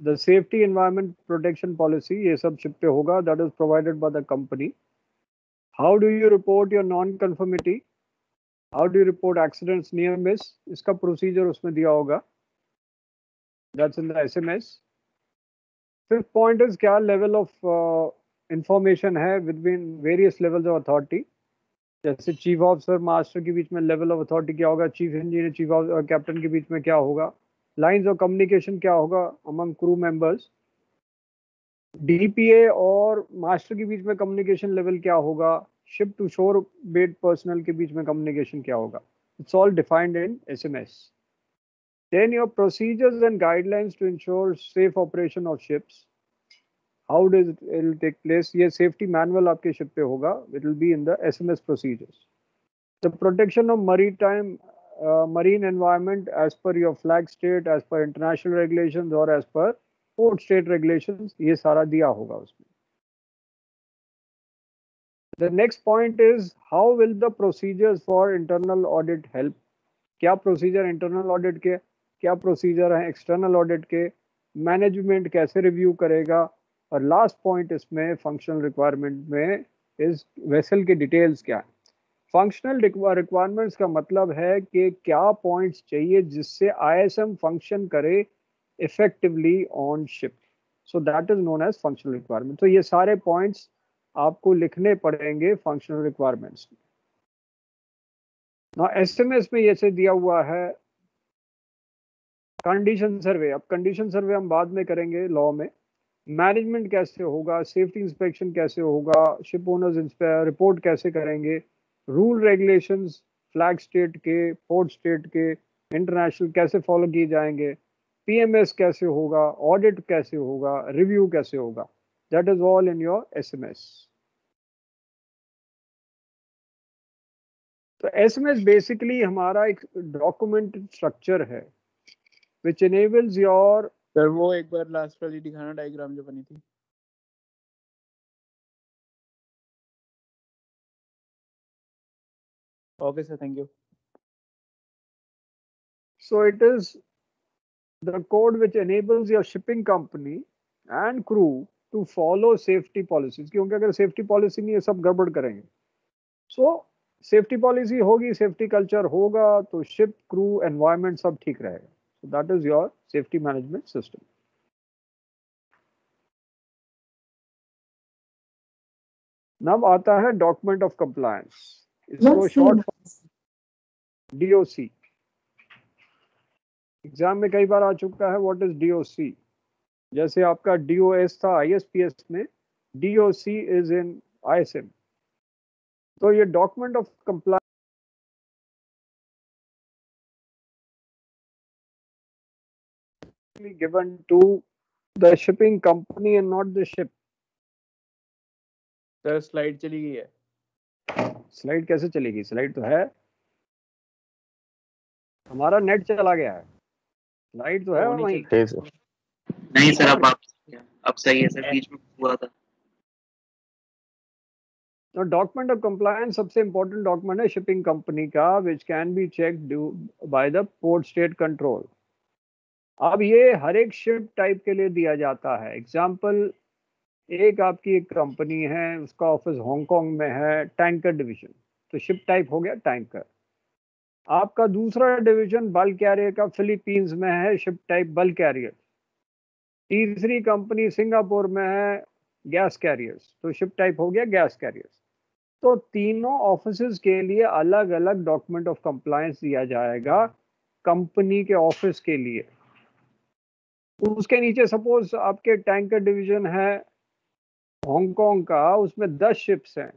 The safety environment protection policy ये सब ship पे होगा. That is provided by the company how do you report your non conformity how do report accidents near miss इसका procedure उसमें दिया होगा. That's in the SMS fifth point is क्या level of information है between various levels of authority जैसे chief officer master के बीच में लेवल ऑफ़ अथॉरिटी क्या होगा? चीफ इंजीनियर चीफ कैप्टन के बीच में क्या होगा? लाइंस ऑफ़ कम्युनिकेशन क्या होगा अमंग क्रू मेंबर्स डीपीए और मास्टर के बीच में कम्युनिकेशन लेवल क्या होगा? Ship to shore based personnel के बीच में कम्युनिकेशन क्या होगा? It's all defined in S M S then your procedures and guidelines to ensure safe operation of ships how does it will take place ये safety manual आपके ship पे होगा. It will be in the S M S procedures time marine environment as per your flag state as per international regulations or as per port state regulations ये सारा दिया होगा उसमें the next point is how will the procedures for internal audit help क्या procedure internal audit के क्या procedure है external audit के मैनेजमेंट कैसे रिव्यू करेगा और लास्ट पॉइंट इसमें फंक्शनल रिक्वायरमेंट में इस वेसल के डिटेल्स क्या है फंक्शनल रिक्वायरमेंट्स का मतलब है कि क्या पॉइंट्स चाहिए जिससे आईएसएम फ़ंक्शन करे effectively on ship so that is known as functional requirement तो ये सारे पॉइंट्स आपको लिखने पड़ेंगे फंक्शनल रिक्वायरमेंट्स ना एसएमएस में ये से दिया हुआ है कंडीशन सर्वे अब कंडीशन सर्वे हम बाद में करेंगे लॉ में। मैनेजमेंट कैसे होगा? सेफ्टी इंस्पेक्शन कैसे होगा? शिप ओनर्स रिपोर्ट कैसे करेंगे? रूल रेगुलेशंस फ्लैग स्टेट के, पोर्ट स्टेट के, इंटरनेशनल कैसे फॉलो किए जाएँगे, पीएमएस कैसे होगा, ऑडिट कैसे होगा, रिव्यू कैसे होगा that is all in your SMS तो एसएमएस बेसिकली हमारा एक डॉक्यूमेंट स्ट्रक्चर है विच enables योर सर, वो एक बार लास्ट वाली दिखाना डायग्राम जो बनी थी। Okay, sir. Thank you. So it is the code which enables your shipping company and crew to follow safety policies. क्योंकि अगर safety policy नहीं है सब गड़बड़ करेंगे so safety policy होगी safety culture होगा तो ship crew environment सब ठीक रहेगा so that is your safety management system now आता है document of compliance इसको शॉर्ट डीओसी एग्ज़ाम में कई बार आ चुका है व्हाट इज़ डीओसी जैसे आपका डीओएस था आईएसपीएस में डीओसी इज़ इन आईएसएम तो ये document of compliance given to the shipping company and not the ship. Sir slide चली गई है। स्लाइड कैसे चलेगी? स्लाइड तो है। हमारा नेट चला गया है। स्लाइड तो है वहीं। नहीं सर अब आप अब सही है सर बीच में हुआ था। तो डॉक्यूमेंट ऑफ़ कंप्लायंस सबसे इंपॉर्टेंट डॉक्यूमेंट है शिपिंग कंपनी का which can be check by the port state control अब ये हर एक शिप टाइप के लिए दिया जाता है। एग्ज़ाम्पल एक आपकी एक कंपनी है, उसका ऑफ़िस हांगकांग में है, टैंकर डिवीज़न। तो शिप टाइप हो गया टैंकर। आपका दूसरा डिवीज़न बल कैरियर का फिलीपींस में है, शिप टाइप बल कैरियर तीसरी कंपनी सिंगापुर में है गैस कैरियर्स तो शिप टाइप हो गया गैस कैरियर्स तो तीनों ऑफ़िस के लिए अलग अलग डॉक्यूमेंट ऑफ़ कंप्लायंस दिया जाएगा कंपनी के ऑफ़िस के लिए। उसके नीचे सपोज़ आपके टैंकर डिवीज़न है हांगकांग का, उसमें दस शिप्स हैं।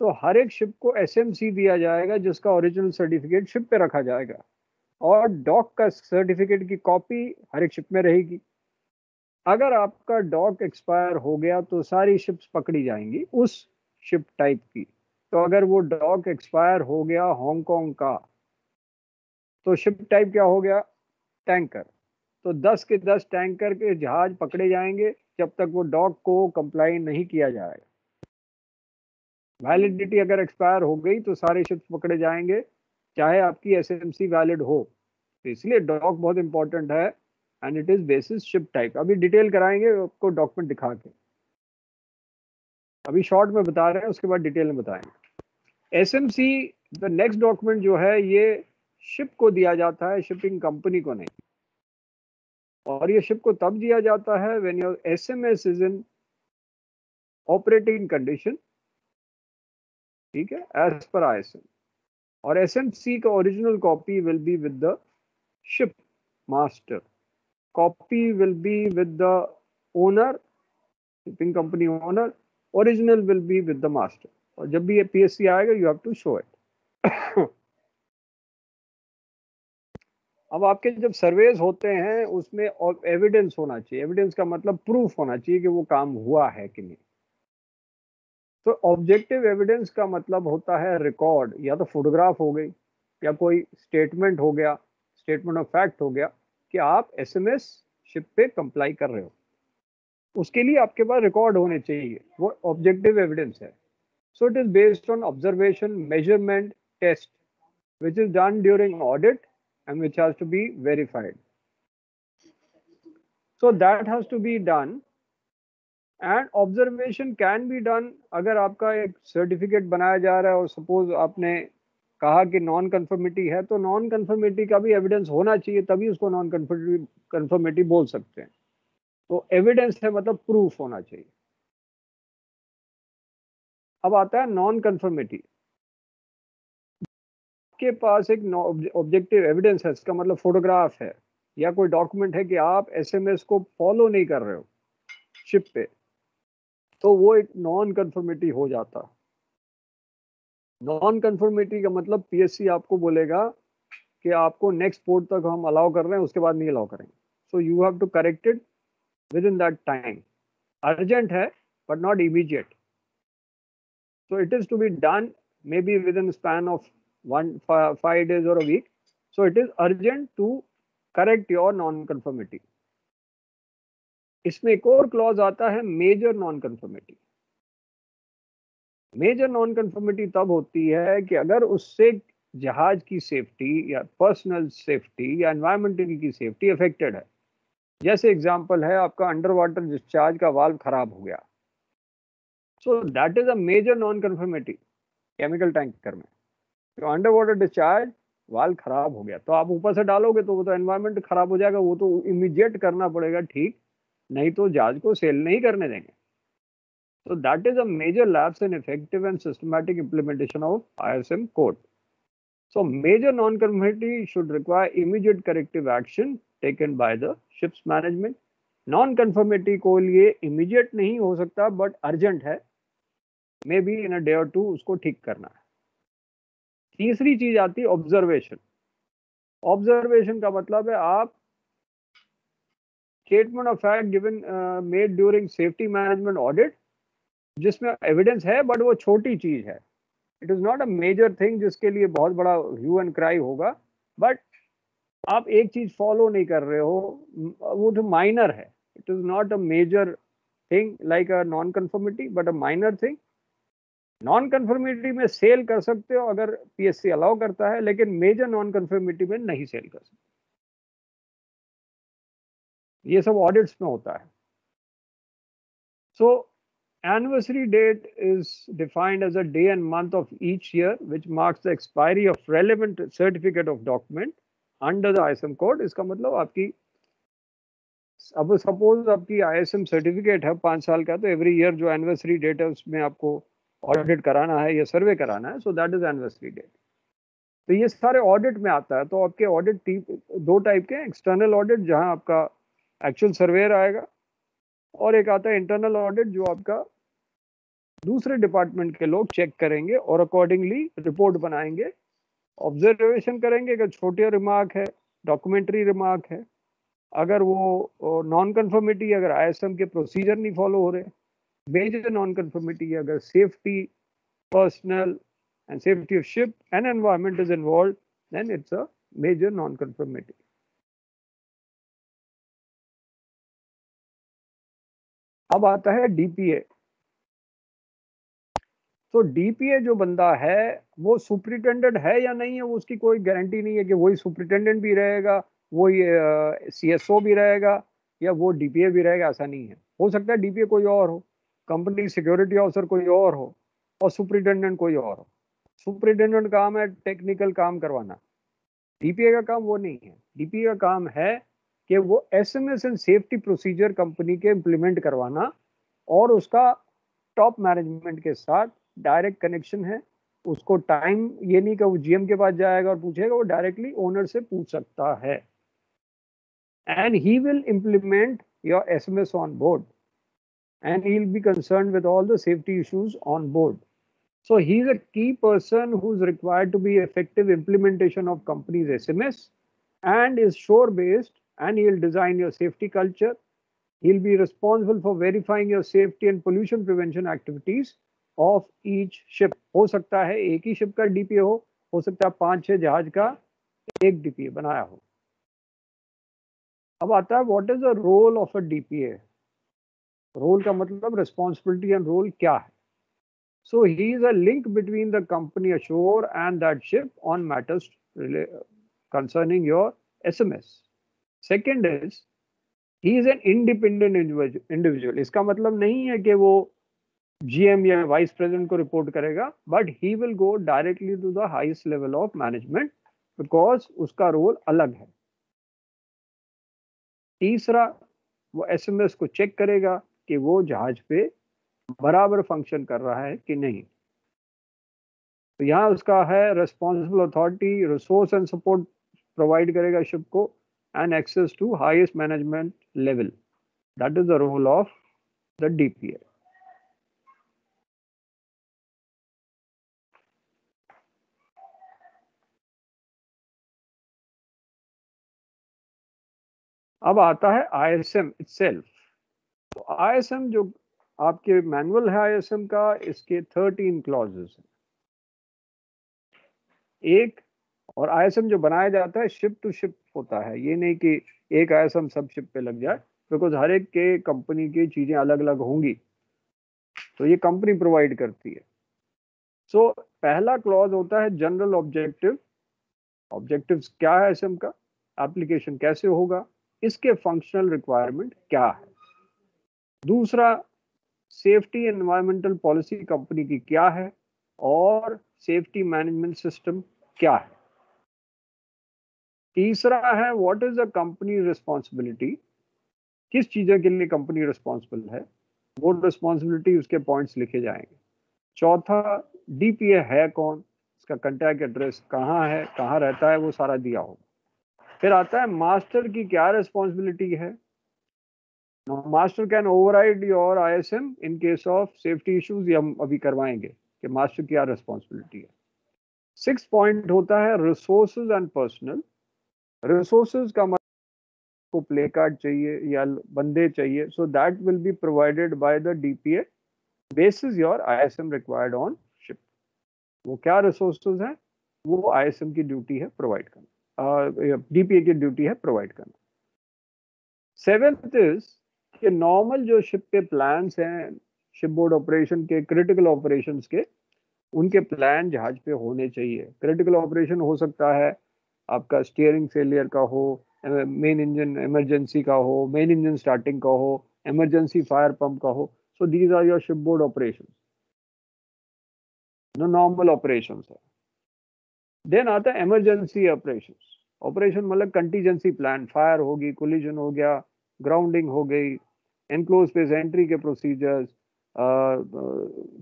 तो हर एक शिप को एसएमसी दिया जाएगा, जिसका ओरिजिनल सर्टिफिकेट शिप पे रखा जाएगा। और डॉक का सर्टिफिकेट की कॉपी हर एक शिप में रहेगी। अगर आपका डॉक एक्सपायर हो गया तो सारी शिप्स पकड़ी जाएँगी उस शिप टाइप की। तो अगर वो डॉक एक्सपायर हो गया हांगकांग का तो शिप टाइप क्या हो गया? टैंकर तो 10 के 10 टैंकर के जहाज़ पकड़े जाएँगे, जब तक वो डॉक को कंप्लाई नहीं किया जाएगा। वैलिडिटी अगर एक्सपायर हो गई तो सारे शिप्स पकड़े जाएँगे, चाहे आपकी एस एम सी वैलिड हो। तो इसलिए डॉक बहुत इंपॉर्टेंट है and it is basis ship type अभी डिटेल कराएँगे, आपको डॉक्यूमेंट दिखा के। अभी शॉर्ट में बता रहे हैं, उसके बाद डिटेल में बताएँगे। S M C the next document जो है, ये शिप को दिया जाता है शिपिंग कंपनी को नहीं। और ये शिप को तब दिया जाता है when your SMS is in operating condition ठीक है एज पर आईएसएम और एसएमसी का original copy will be with the ship master copy will be with the owner shipping company owner original will be with the master और जब भी ये PSC आएगा you have to show it अब आपके जब सर्वेज होते हैं, उसमें एविडेंस होना चाहिए। एविडेंस का मतलब प्रूफ होना चाहिए कि वो काम हुआ है कि नहीं। तो ऑब्जेक्टिव एविडेंस का मतलब होता है रिकॉर्ड या तो फोटोग्राफ हो गई, या कोई स्टेटमेंट हो गया स्टेटमेंट ऑफ़ फैक्ट हो गया, कि आप एसएमएस शिप पे कंप्लाई कर रहे हो। उसके लिए आपके पास रिकॉर्ड होने चाहिए। वो ऑब्जेक्टिव एविडेंस है। So it is based on observation measurement test which is done during audit and which has to be verified. So that has to be done. And observation can be done. अगर आपका एक certificate बनाया जा रहा है और suppose आपने कहा कि नॉन कन्फर्मिटी है तो नॉन कन्फर्मिटी का भी एविडेंस होना चाहिए, तभी उसको नॉन कन्फर्मिटी बोल सकते हैं। तो एविडेंस है मतलब प्रूफ होना चाहिए। अब आता है नॉन कन्फर्मिटी आपके पास एक ऑब्जेक्टिव एविडेंस है, इसका मतलब फोटोग्राफ है, या कोई डॉक्यूमेंट है कि आप एसएमएस को फॉलो नहीं कर रहे हो शिप पे तो वो एक नॉन कन्फर्मिटी हो जाता। नॉन कन्फर्मिटी का मतलब पीएससी आपको बोलेगा कि आपको नेक्स्ट पोर्ट तक हम अलाउ कर रहे हैं, उसके बाद नहीं अलाउ करेंगे। So you have to correct it within that time urgent है but not immediate it is to be done maybe within span of one five, days or a week. So it is urgent to correct your non-conformity. इसमें एक और clause आता है major non conformity major non conformity तब होती है कि अगर उससे जहाज़ की सेफ्टी या पर्सनल सेफ्टी या एनवायरमेंटल की सेफ्टी अफेक्टेड है जैसे एग्जांपल है आपका अंडर वाटर डिस्चार्ज का वाल्व खराब हो गया so that is a major non conformity chemical tanker में तो अंडर वाटर डिस्चार्ज वाल खराब हो गया। तो आप ऊपर से डालोगे तो वो तो एनवायरमेंट खराब हो जाएगा, वो तो इमीडिएट करना पड़ेगा, ठीक। नहीं तो जहाज़ को सेल नहीं करने देंगे। तो that is a major lapse in effective and systematic implementation of ISM code so, major non-conformity should require immediate corrective action taken by the ships management non-conformity को लिए immediate नहीं हो सकता, but urgent है। Maybe in a day और two उसको ठीक करना तीसरी चीज़ आती है ऑब्जर्वेशन ऑब्जर्वेशन का मतलब है आप statement of fact given made during safety management audit जिसमें एविडेंस है बट वो छोटी चीज़ है. It is not a major thing जिसके लिए बहुत बड़ा ह्यू एंड क्राई होगा बट आप एक चीज़ फॉलो नहीं कर रहे हो, वो तो माइनर है. It is not a major thing like a non conformity but a minor thing non conformity में सेल कर सकते हो अगर पीएससी अलाउ करता है, लेकिन मेजर नॉन कन्फर्मिटी में नहीं सेल कर सकते। ये सब ऑडिट्स में होता है। सो anniversary date is defined as a day and month of each year, which marks the expiry of relevant certificate of document under the ISM code इसका मतलब आपकी, अब सपोज़ आपकी ISM सर्टिफिकेट है पाँच साल का तो एवरी ईयर जो एनिवर्सरी डेट है, उसमें आपको ऑडिट कराना है, या सर्वे कराना है so that is anniversary date तो ये सारे ऑडिट में आता है तो आपके ऑडिट दो टाइप के एक्सटर्नल ऑडिट जहाँ आपका एक्चुअल सर्वेयर आएगा, और एक आता है इंटरनल ऑडिट जो आपका दूसरे डिपार्टमेंट के लोग चेक करेंगे और अकॉर्डिंगली रिपोर्ट बनाएँगे ऑब्जर्वेशन करेंगे अगर छोटे रिमार्क है डॉक्यूमेंट्री रिमार्क है, अगर वो नॉन कन्फर्मिटी अगर आईएसएम के प्रोसीजर नहीं फॉलो हो रहे major non-conformity agar safety, personal and safety of ship and environment is involved, then it's a major non-conformity. अब आता है डीपीए तो डीपीए जो बंदा है वो सुप्रिटेंडेंट है या नहीं है वो उसकी कोई गारंटी नहीं है कि वही सुप्रिटेंडेंट भी रहेगा वो ये सी भी रहेगा या वो डीपीए भी रहेगा ऐसा नहीं है हो सकता है डीपीए कोई और हो कंपनी सिक्योरिटी ऑफिसर कोई और हो और सुप्रिटेंडेंट कोई और हो। सुप्रिटेंडेंट काम है टेक्निकल काम करवाना। डीपीए का काम वो नहीं है। डीपीए का काम है कि वो S M S and safety procedure company के इम्प्लीमेंट करवाना और उसका टॉप मैनेजमेंट के साथ डायरेक्ट कनेक्शन है। उसको टाइम ये नहीं कि वो जीएम के पास जाएगा और पूछेगा, वो डायरेक्टली ओनर से पूछ सकता है। And he will implement your S M S on board And he will be concern with all the safety issues on board So he is a key person who's required to be effective implementation of company's SMS and is shore based and he'll design your safety culture. He'll be responsible for verifying your safety and pollution prevention activities of each ship हो सकता है एक ही ship का DPA हो हो सकता है पांच छह जहाज का एक डीपीए बनाया हो अब आता है what is the role of a DPA role का मतलब रिस्पॉन्सिबिलिटी एंड रोल क्या है so he is a link between the company ashore and that ship on matters concerning your SMS. Second is, he is an independent individual. इसका मतलब नहीं है कि वो जीएम या वाइस प्रेसिडेंट को रिपोर्ट करेगा but he will go directly to the highest level of management because उसका रोल अलग है तीसरा वो एसएमएस को चेक करेगा कि वो जहाज़ पे बराबर फ़ंक्शन कर रहा है कि नहीं। तो यहाँ उसका है responsible authority resource and support provide करेगा शिप को and access to highest management level that is the role of the DPA अब आता है आई एस आईएसएम इटसेल्फ तो आईएसएम जो आपके मैनुअल है आईएसएम का इसके थर्टीन क्लॉजेस हैं। एक और आईएसएम जो बनाया जाता है शिप टू शिप होता है। ये नहीं कि एक आईएसएम सब शिप पे लग जाए बिकॉज़ हर एक के कंपनी की चीज़ें अलग अलग होंगी। तो ये कंपनी प्रोवाइड करती है। सो so, पहला क्लॉज होता है जनरल ऑब्जेक्टिव ऑब्जेक्टिव्स क्या है एसएम का? एप्लीकेशन कैसे होगा? इसके फंक्शनल रिक्वायरमेंट क्या है? दूसरा सेफ्टी एनवायरमेंटल पॉलिसी कंपनी की क्या है और सेफ्टी मैनेजमेंट सिस्टम क्या है? तीसरा है what is the company responsibility किस चीज़ों के लिए कंपनी रिस्पॉन्सिबल है? वो रिस्पॉन्सिबिलिटी उसके पॉइंट्स लिखे जाएँगे। चौथा डीपीए है कौन? इसका कंटैक्ट एड्रेस कहाँ है? कहाँ रहता है? वो सारा दिया होगा। फिर आता है मास्टर की क्या रिस्पॉन्सिबिलिटी है? Master can override your ISM in case of safety issues ये हम अभी करवाएँगे कि मास्टर क्या रिस्पॉन्सिबिलिटी है। सिक्स पॉइंट होता है रिसोर्सेज एंड पर्सनल रिसोर्सेज का मतलब को प्ले कार्ड चाहिए या बंदे चाहिए so that will be provided by the DPA basis your ISM required on ship वो क्या रिसोर्सेज हैं? वो आईएसएम की ड्यूटी है प्रोवाइड करना। डीपीए की ड्यूटी है प्रोवाइड करना। सेवेंथ इज़ कि नॉर्मल जो शिप के प्लान्स हैं शिप बोर्ड ऑपरेशन के क्रिटिकल ऑपरेशंस के, उनके प्लान जहाज़ पे होने चाहिए। क्रिटिकल ऑपरेशन हो सकता है, आपका स्टीयरिंग फेलियर का हो मेन इंजन इमरजेंसी का हो मेन इंजन स्टार्टिंग का हो इमरजेंसी फायर पंप का हो। So these are your shipboard operation normal operation है। देन आता है इमरजेंसी ऑपरेशन ऑपरेशन मतलब कंटीजेंसी प्लान फायर होगी कोलिजन हो गया ग्राउंडिंग हो गई एनक्लोज स्पेस एंट्री के प्रोसीजर्स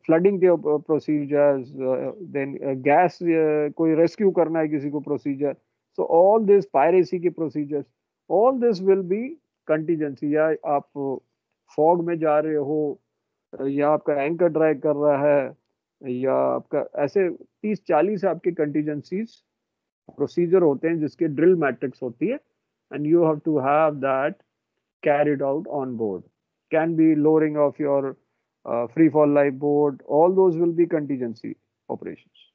फ्लडिंग के प्रोसीजर्स देन गैस कोई रेस्क्यू करना है किसी को procedure so all this piracy के procedures all this will be contingency या आप फॉग में जा रहे हो या आपका एंकर ड्राइव कर रहा है या आपका ऐसे तीस चालीस आपके कंटीजेंसीज प्रोसीजर होते हैं जिसके ड्रिल मैट्रिक्स होती है and you have to have that carried out on board. Can be lowering of your uh, free fall life board all those will be contingency operations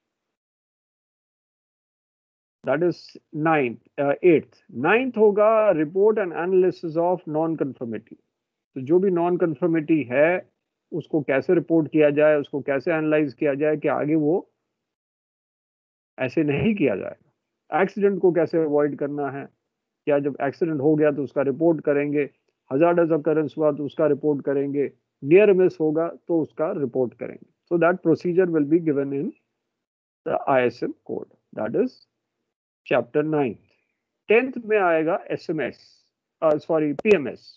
that is ninth uh, eighth ninth होगा report and analysis of non conformity तो जो भी non conformity है उसको कैसे report किया जाए उसको कैसे एनालाइज किया जाए कि आगे वो ऐसे नहीं किया जाएगा एक्सीडेंट को कैसे अवॉइड करना है या जब एक्सीडेंट हो गया तो उसका रिपोर्ट करेंगे हज़ार अकरेंस हुआ तो उसका रिपोर्ट करेंगे नियर मिस होगा तो उसका रिपोर्ट करेंगे। So that procedure will be given in the ISM code that is chapter ninth tenth में आएगा S M S sorry P M S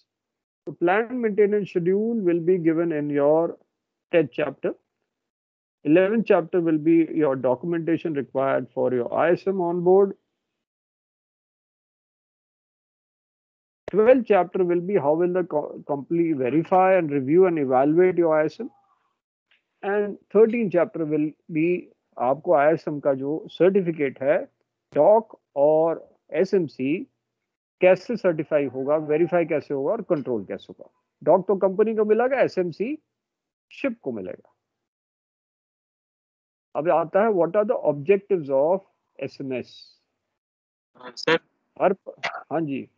तो plan maintenance schedule will be given in your tenth chapter 11th chapter will be your documentation required for your ISM on board 12th chapter will be how will the co company verify and review and evaluate your ISM. And 13th chapter will be आपको ISM का जो certificate है dock और SMC कैसे certify होगा verify कैसे होगा और कंट्रोल कैसे होगा? डॉक तो कंपनी को मिलेगा एसएमसी शिप को मिलेगा। अब आता है what are the objectives of SMS sir हर हाँ जी।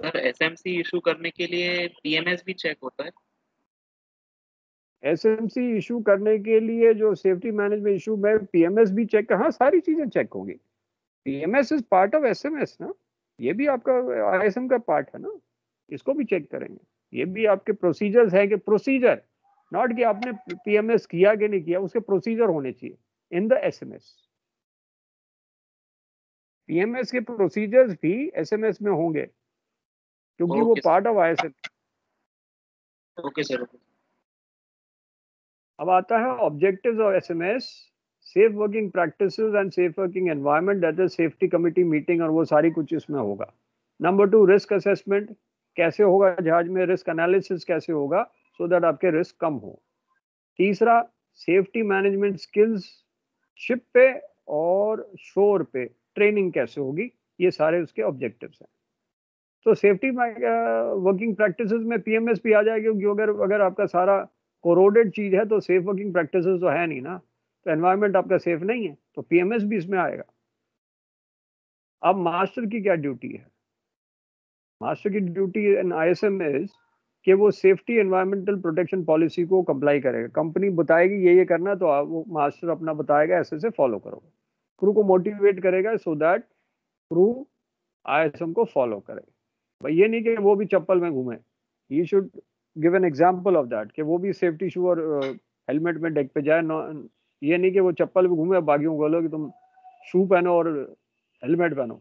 सर एसएमसी इशू करने के लिए पीएमएस भी चेक होता है? एसएमसी इशू करने के लिए जो सेफ्टी मैनेजमेंट इशू में पीएमएस भी चेक हाँ सारी चीज़ें चेक होंगी। PMS is part of SMS ना? ये भी आपका आईएसएम का पार्ट है ना? इसको भी चेक करेंगे। ये भी आपके प्रोसीजर्स है कि प्रोसीजर नॉट कि आपने पीएमएस किया कि नहीं किया, उसके प्रोसीजर होने चाहिए इन द एसएमएस पीएमएस के प्रोसीजर्स भी एसएमएस में होंगे। क्योंकि वो part of I okay sir अब आता है objectives of SMS safe working practices and safe working environment that is safety committee meeting और वो सारी कुछ इसमें होगा। नंबर टू रिस्क असेसमेंट कैसे होगा जहाज़ में रिस्क एनालिसिस कैसे होगा सो so दैट आपके रिस्क कम हो। तीसरा सेफ्टी मैनेजमेंट स्किल्स शिप पे और शोर पे ट्रेनिंग कैसे होगी ये सारे उसके ऑब्जेक्टिव्स हैं। तो सेफ्टी वर्किंग प्रैक्टिस में पीएमएस भी आ जाएगी, क्योंकि अगर अगर आपका सारा कोरोडेड चीज़ है तो सेफ़ वर्किंग प्रैक्टिस तो है नहीं ना। तो एनवायरमेंट आपका सेफ़ नहीं है तो पीएमएस भी इसमें आएगा। अब मास्टर की क्या ड्यूटी है? मास्टर की ड्यूटी इन आईएसएम इज़ कि वो सेफ्टी एनवायरमेंटल प्रोटेक्शन पॉलिसी को कंप्लाई करेगा। कंपनी बताएगी, ये ये करना तो आप वो मास्टर अपना बताएगा, ऐसे से फॉलो करोगे। क्रू को मोटिवेट करेगा सो दैट क्रू आईएसएम को फॉलो करे भाई, ये नहीं कि वो भी चप्पल में घूमे। He should give an example of that कि वो भी सेफ्टी शू और हेलमेट में डेक पे जाए ये नहीं कि वो चप्पल में घूमे बाकियों को बोलो कि तुम शू पहनो और हेलमेट पहनो।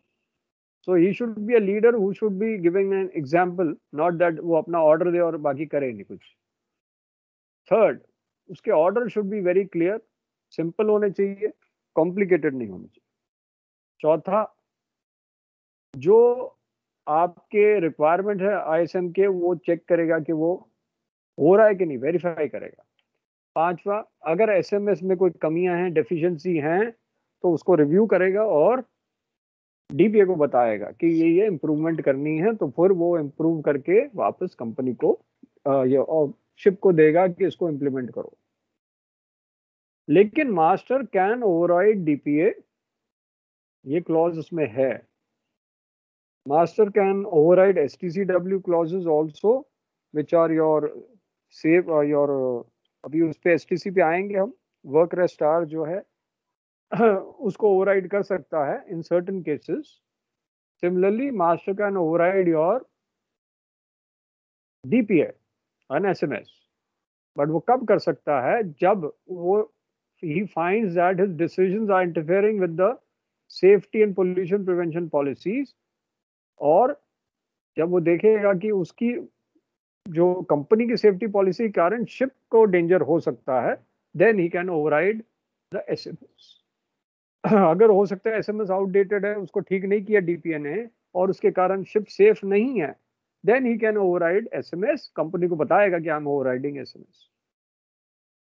So he should be a leader who should be giving an example not that वो अपना ऑर्डर दे और बाकी करे नहीं कुछ। थर्ड उसके order should be very clear simple होने चाहिए कॉम्प्लिकेटेड नहीं होने चाहिए। चौथा, जो आपके रिक्वायरमेंट है आईएसएम के, वो चेक करेगा कि वो हो रहा है कि नहीं वेरीफाई करेगा। पांचवा, अगर एसएमएस में कोई कमियाँ हैं डेफिशिएंसी हैं तो उसको रिव्यू करेगा और डीपीए को बताएगा कि ये ये इम्प्रूवमेंट करनी है तो फिर वो इम्प्रूव करके वापस कंपनी को ये शिप को देगा कि इसको इम्प्लीमेंट करो। लेकिन मास्टर कैन ओवरराइड डीपीए ये क्लॉज उसमें है। Master can override STCW clauses also, which are your uh, your uh, अभी उस पर एस पे आएँगे हम वर्क रेस्टार जो है उसको ओवरराइड कर सकता है in certain cases similarly master can override your DPA and SMS but वो कब कर सकता है जब वो he finds that his decisions are interfering with the safety and pollution prevention policies और जब वो देखेगा कि उसकी जो कंपनी की सेफ्टी पॉलिसी के कारण शिप को डेंजर हो सकता है then he can override the SMS अगर हो सकता है एसएमएस आउटडेटेड है, उसको ठीक नहीं किया डीपीए ने और उसके कारण शिप सेफ़ नहीं है then he can override SMS company को बताएगा कि आई एम ओवरराइडिंग एसएमएस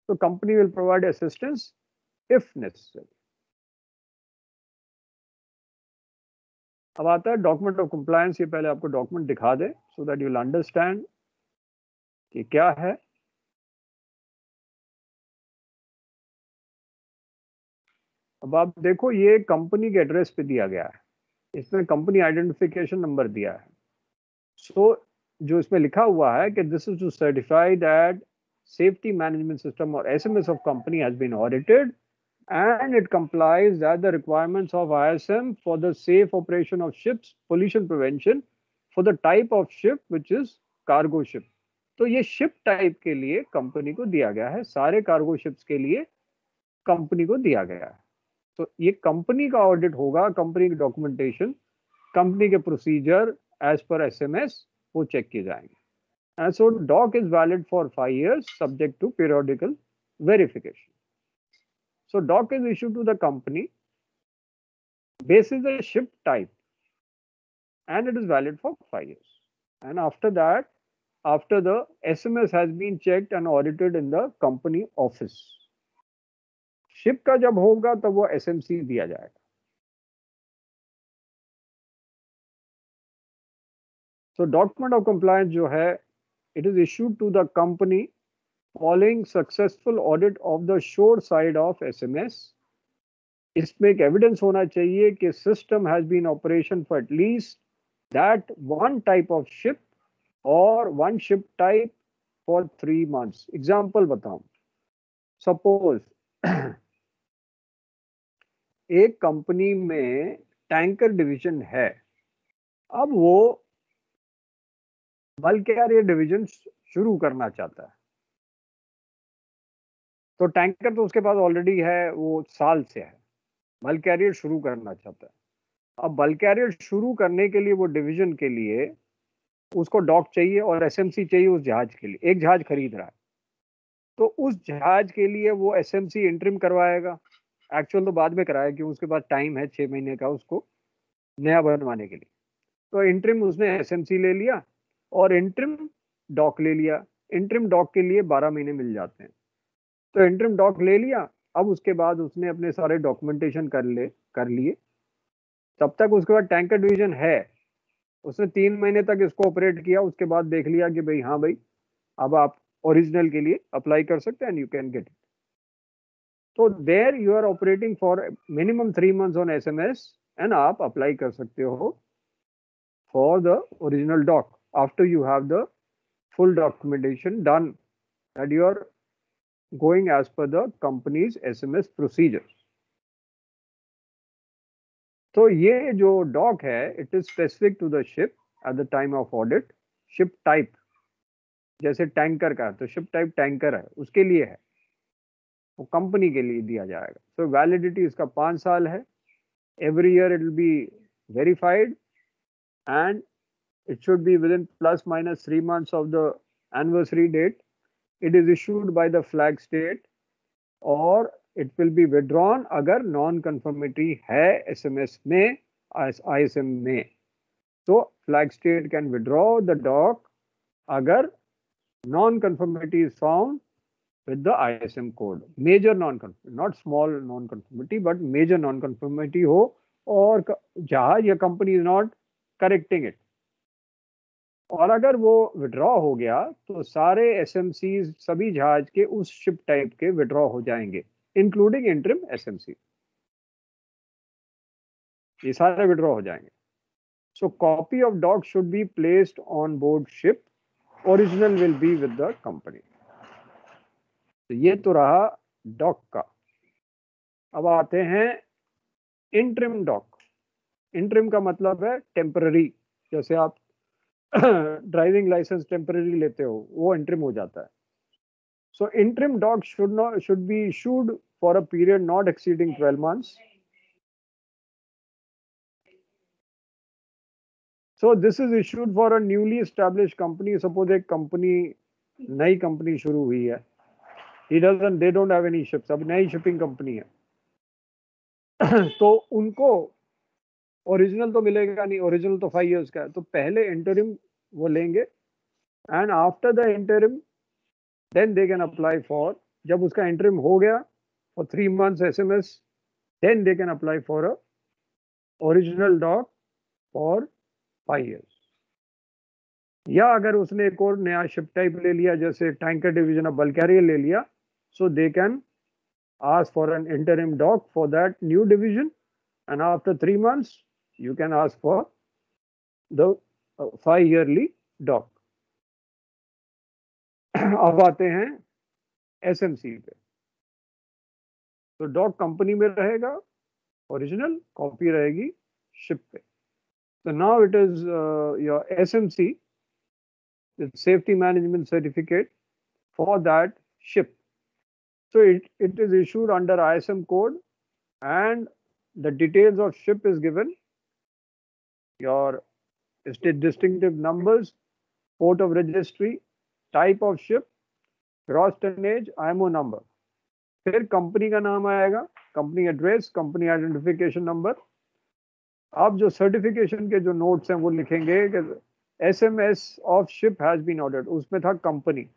तो company will provide assistance if necessary अब आता है डॉक्यूमेंट ऑफ़ कंप्लायंस ये पहले आपको डॉक्यूमेंट दिखा दे so that you will understand कि क्या है। अब आप देखो ये कंपनी के एड्रेस पे दिया गया है। इसमें कंपनी आइडेंटिफिकेशन नंबर दिया है। सो so, जो इसमें लिखा हुआ है कि this is to certify that safety management system और SMS of company has been audited and it complies that the requirements of ISM for the safe operation of ships, pollution prevention for the type of ship which is cargo ship. तो ये ship type के लिए company को दिया गया है। सारे cargo ships के लिए कंपनी को दिया गया है। तो ये कंपनी का ऑडिट होगा कंपनी की डॉक्यूमेंटेशन कंपनी के प्रोसीजर एज पर एसएमएस वो चेक किए जाएँगे। And so DOC is valid for five years subject to periodical verification So doc is issued to the company basis the ship type and it is valid for five years. And after that, after the SMS has been checked and audited in the company office. Ship का जब होगा तब वो S दिया जाएगा So document of compliance जो है it is issued to the company Following successful audit of the shore side of SMS. इसमें एक एविडेंस होना चाहिए कि system has been operation for at least that one type of ship और one ship type for three months example बताऊँ। Suppose एक company में tanker division है। अब वो बल्क कैरियर डिवीज़न शुरू करना चाहता है। तो टैंकर तो उसके पास ऑलरेडी है, वो साल से है। बल्क कैरियर शुरू करना चाहता है। अब बल्क कैरियर शुरू करने के लिए वो डिवीज़न के लिए उसको डॉक चाहिए और एसएमसी चाहिए उस जहाज़ के लिए। एक जहाज़ खरीद रहा है। तो उस जहाज़ के लिए वो एसएमसी इंट्रीम करवाएगा। एक्चुअल तो बाद में कराया क्योंकि उसके पास टाइम है छः महीने का उसको नया बनवाने के लिए। तो इंट्रिम उसने एसएमसी ले लिया और इंट्रिम डॉक ले लिया। इंट्रिम डॉक के लिए बारह महीने मिल जाते हैं। तो इंटरम डॉक ले लिया। अब उसके बाद उसने अपने सारे डॉक्यूमेंटेशन कर ले, कर लिए। तब तक उसके बाद टैंकर डिवीज़न है। उसने तीन महीने तक इसको ऑपरेट किया। उसके बाद देख लिया कि भाई हाँ भाई, अब आप ओरिजिनल के लिए अप्लाई कर सकते हैं यू कैन गेट इट तो there you are operating for minimum three months on S M S and आप अप्लाई कर सकते हो for the original DOC after you have the full documentation done that you are going as per the company's SMS procedure. तो ये जो DOC है it is specific to the ship at the time of audit ship type जैसे tanker का है तो ship type tanker है, उसके लिए है। वो कंपनी के लिए दिया जाएगा। सो वैलिडिटी इसका पाँच साल है। Every year it be verified and it should be within plus minus three months of the anniversary date. It is issued by the flag state or it will be withdrawn agar non conformity hai sms mein ism mein so flag state can withdraw the doc agar non conformity is found with the ism code major non conformity not small non conformity but major non conformity ho or jahaz ya company is not correcting it और अगर वो withdraw हो गया तो सारे SMC सभी जहाज़ के उस शिप टाइप के विड्रॉ हो जाएँगे इंक्लूडिंग इंट्रिम एस ये सारे विड्रॉ हो जाएँगे। So copy of DOC should be placed on board ship original will be with the company तो ये तो रहा डॉक का। अब आते हैं इंट्रिम डॉक इंट्रिम का मतलब है टेम्पररी जैसे आप ड्राइविंग लाइसेंस टेम्पररी लेते हो, वो इंट्रिम हो जाता है। So interim DOC should not should be issued for a period not exceeding 12 months so, this is issued for a newly established company. Suppose एक कंपनी नई कंपनी शुरू हुई है। He doesn't, they don't have any ships. अब नई shipping company है। तो उनको ओरिजिनल तो मिलेगा नहीं ओरिजिनल तो फाइव इयर्स का है। तो पहले इंटरिम वो लेंगे। And after the interim then they can apply for जब उसका इंटरिम हो गया for three months S M S then they can apply for a original DOC for five years या अगर उसने एक और नया शिप टाइप ले लिया, जैसे टैंकर डिवीज़न ऑफ़ बल्कैरियर ले लिया so they can ask for an interim doc for that new division, and after three months, you can ask for the five yearly DOC. अब आते हैं एस एम सी पे। तो डॉक कंपनी में रहेगा, original copy रहेगी शिप पे। तो now it is your S M C safety management certificate for that ship. So it it is issued under I S M code and the details of ship is given your distinctive numbers port of registry type of ship gross tonnage imo number फिर company का नाम आएगा company address company identification number आप जो certification के जो notes हैं वो लिखेंगे कि S M S of ship has been audited उसमें था company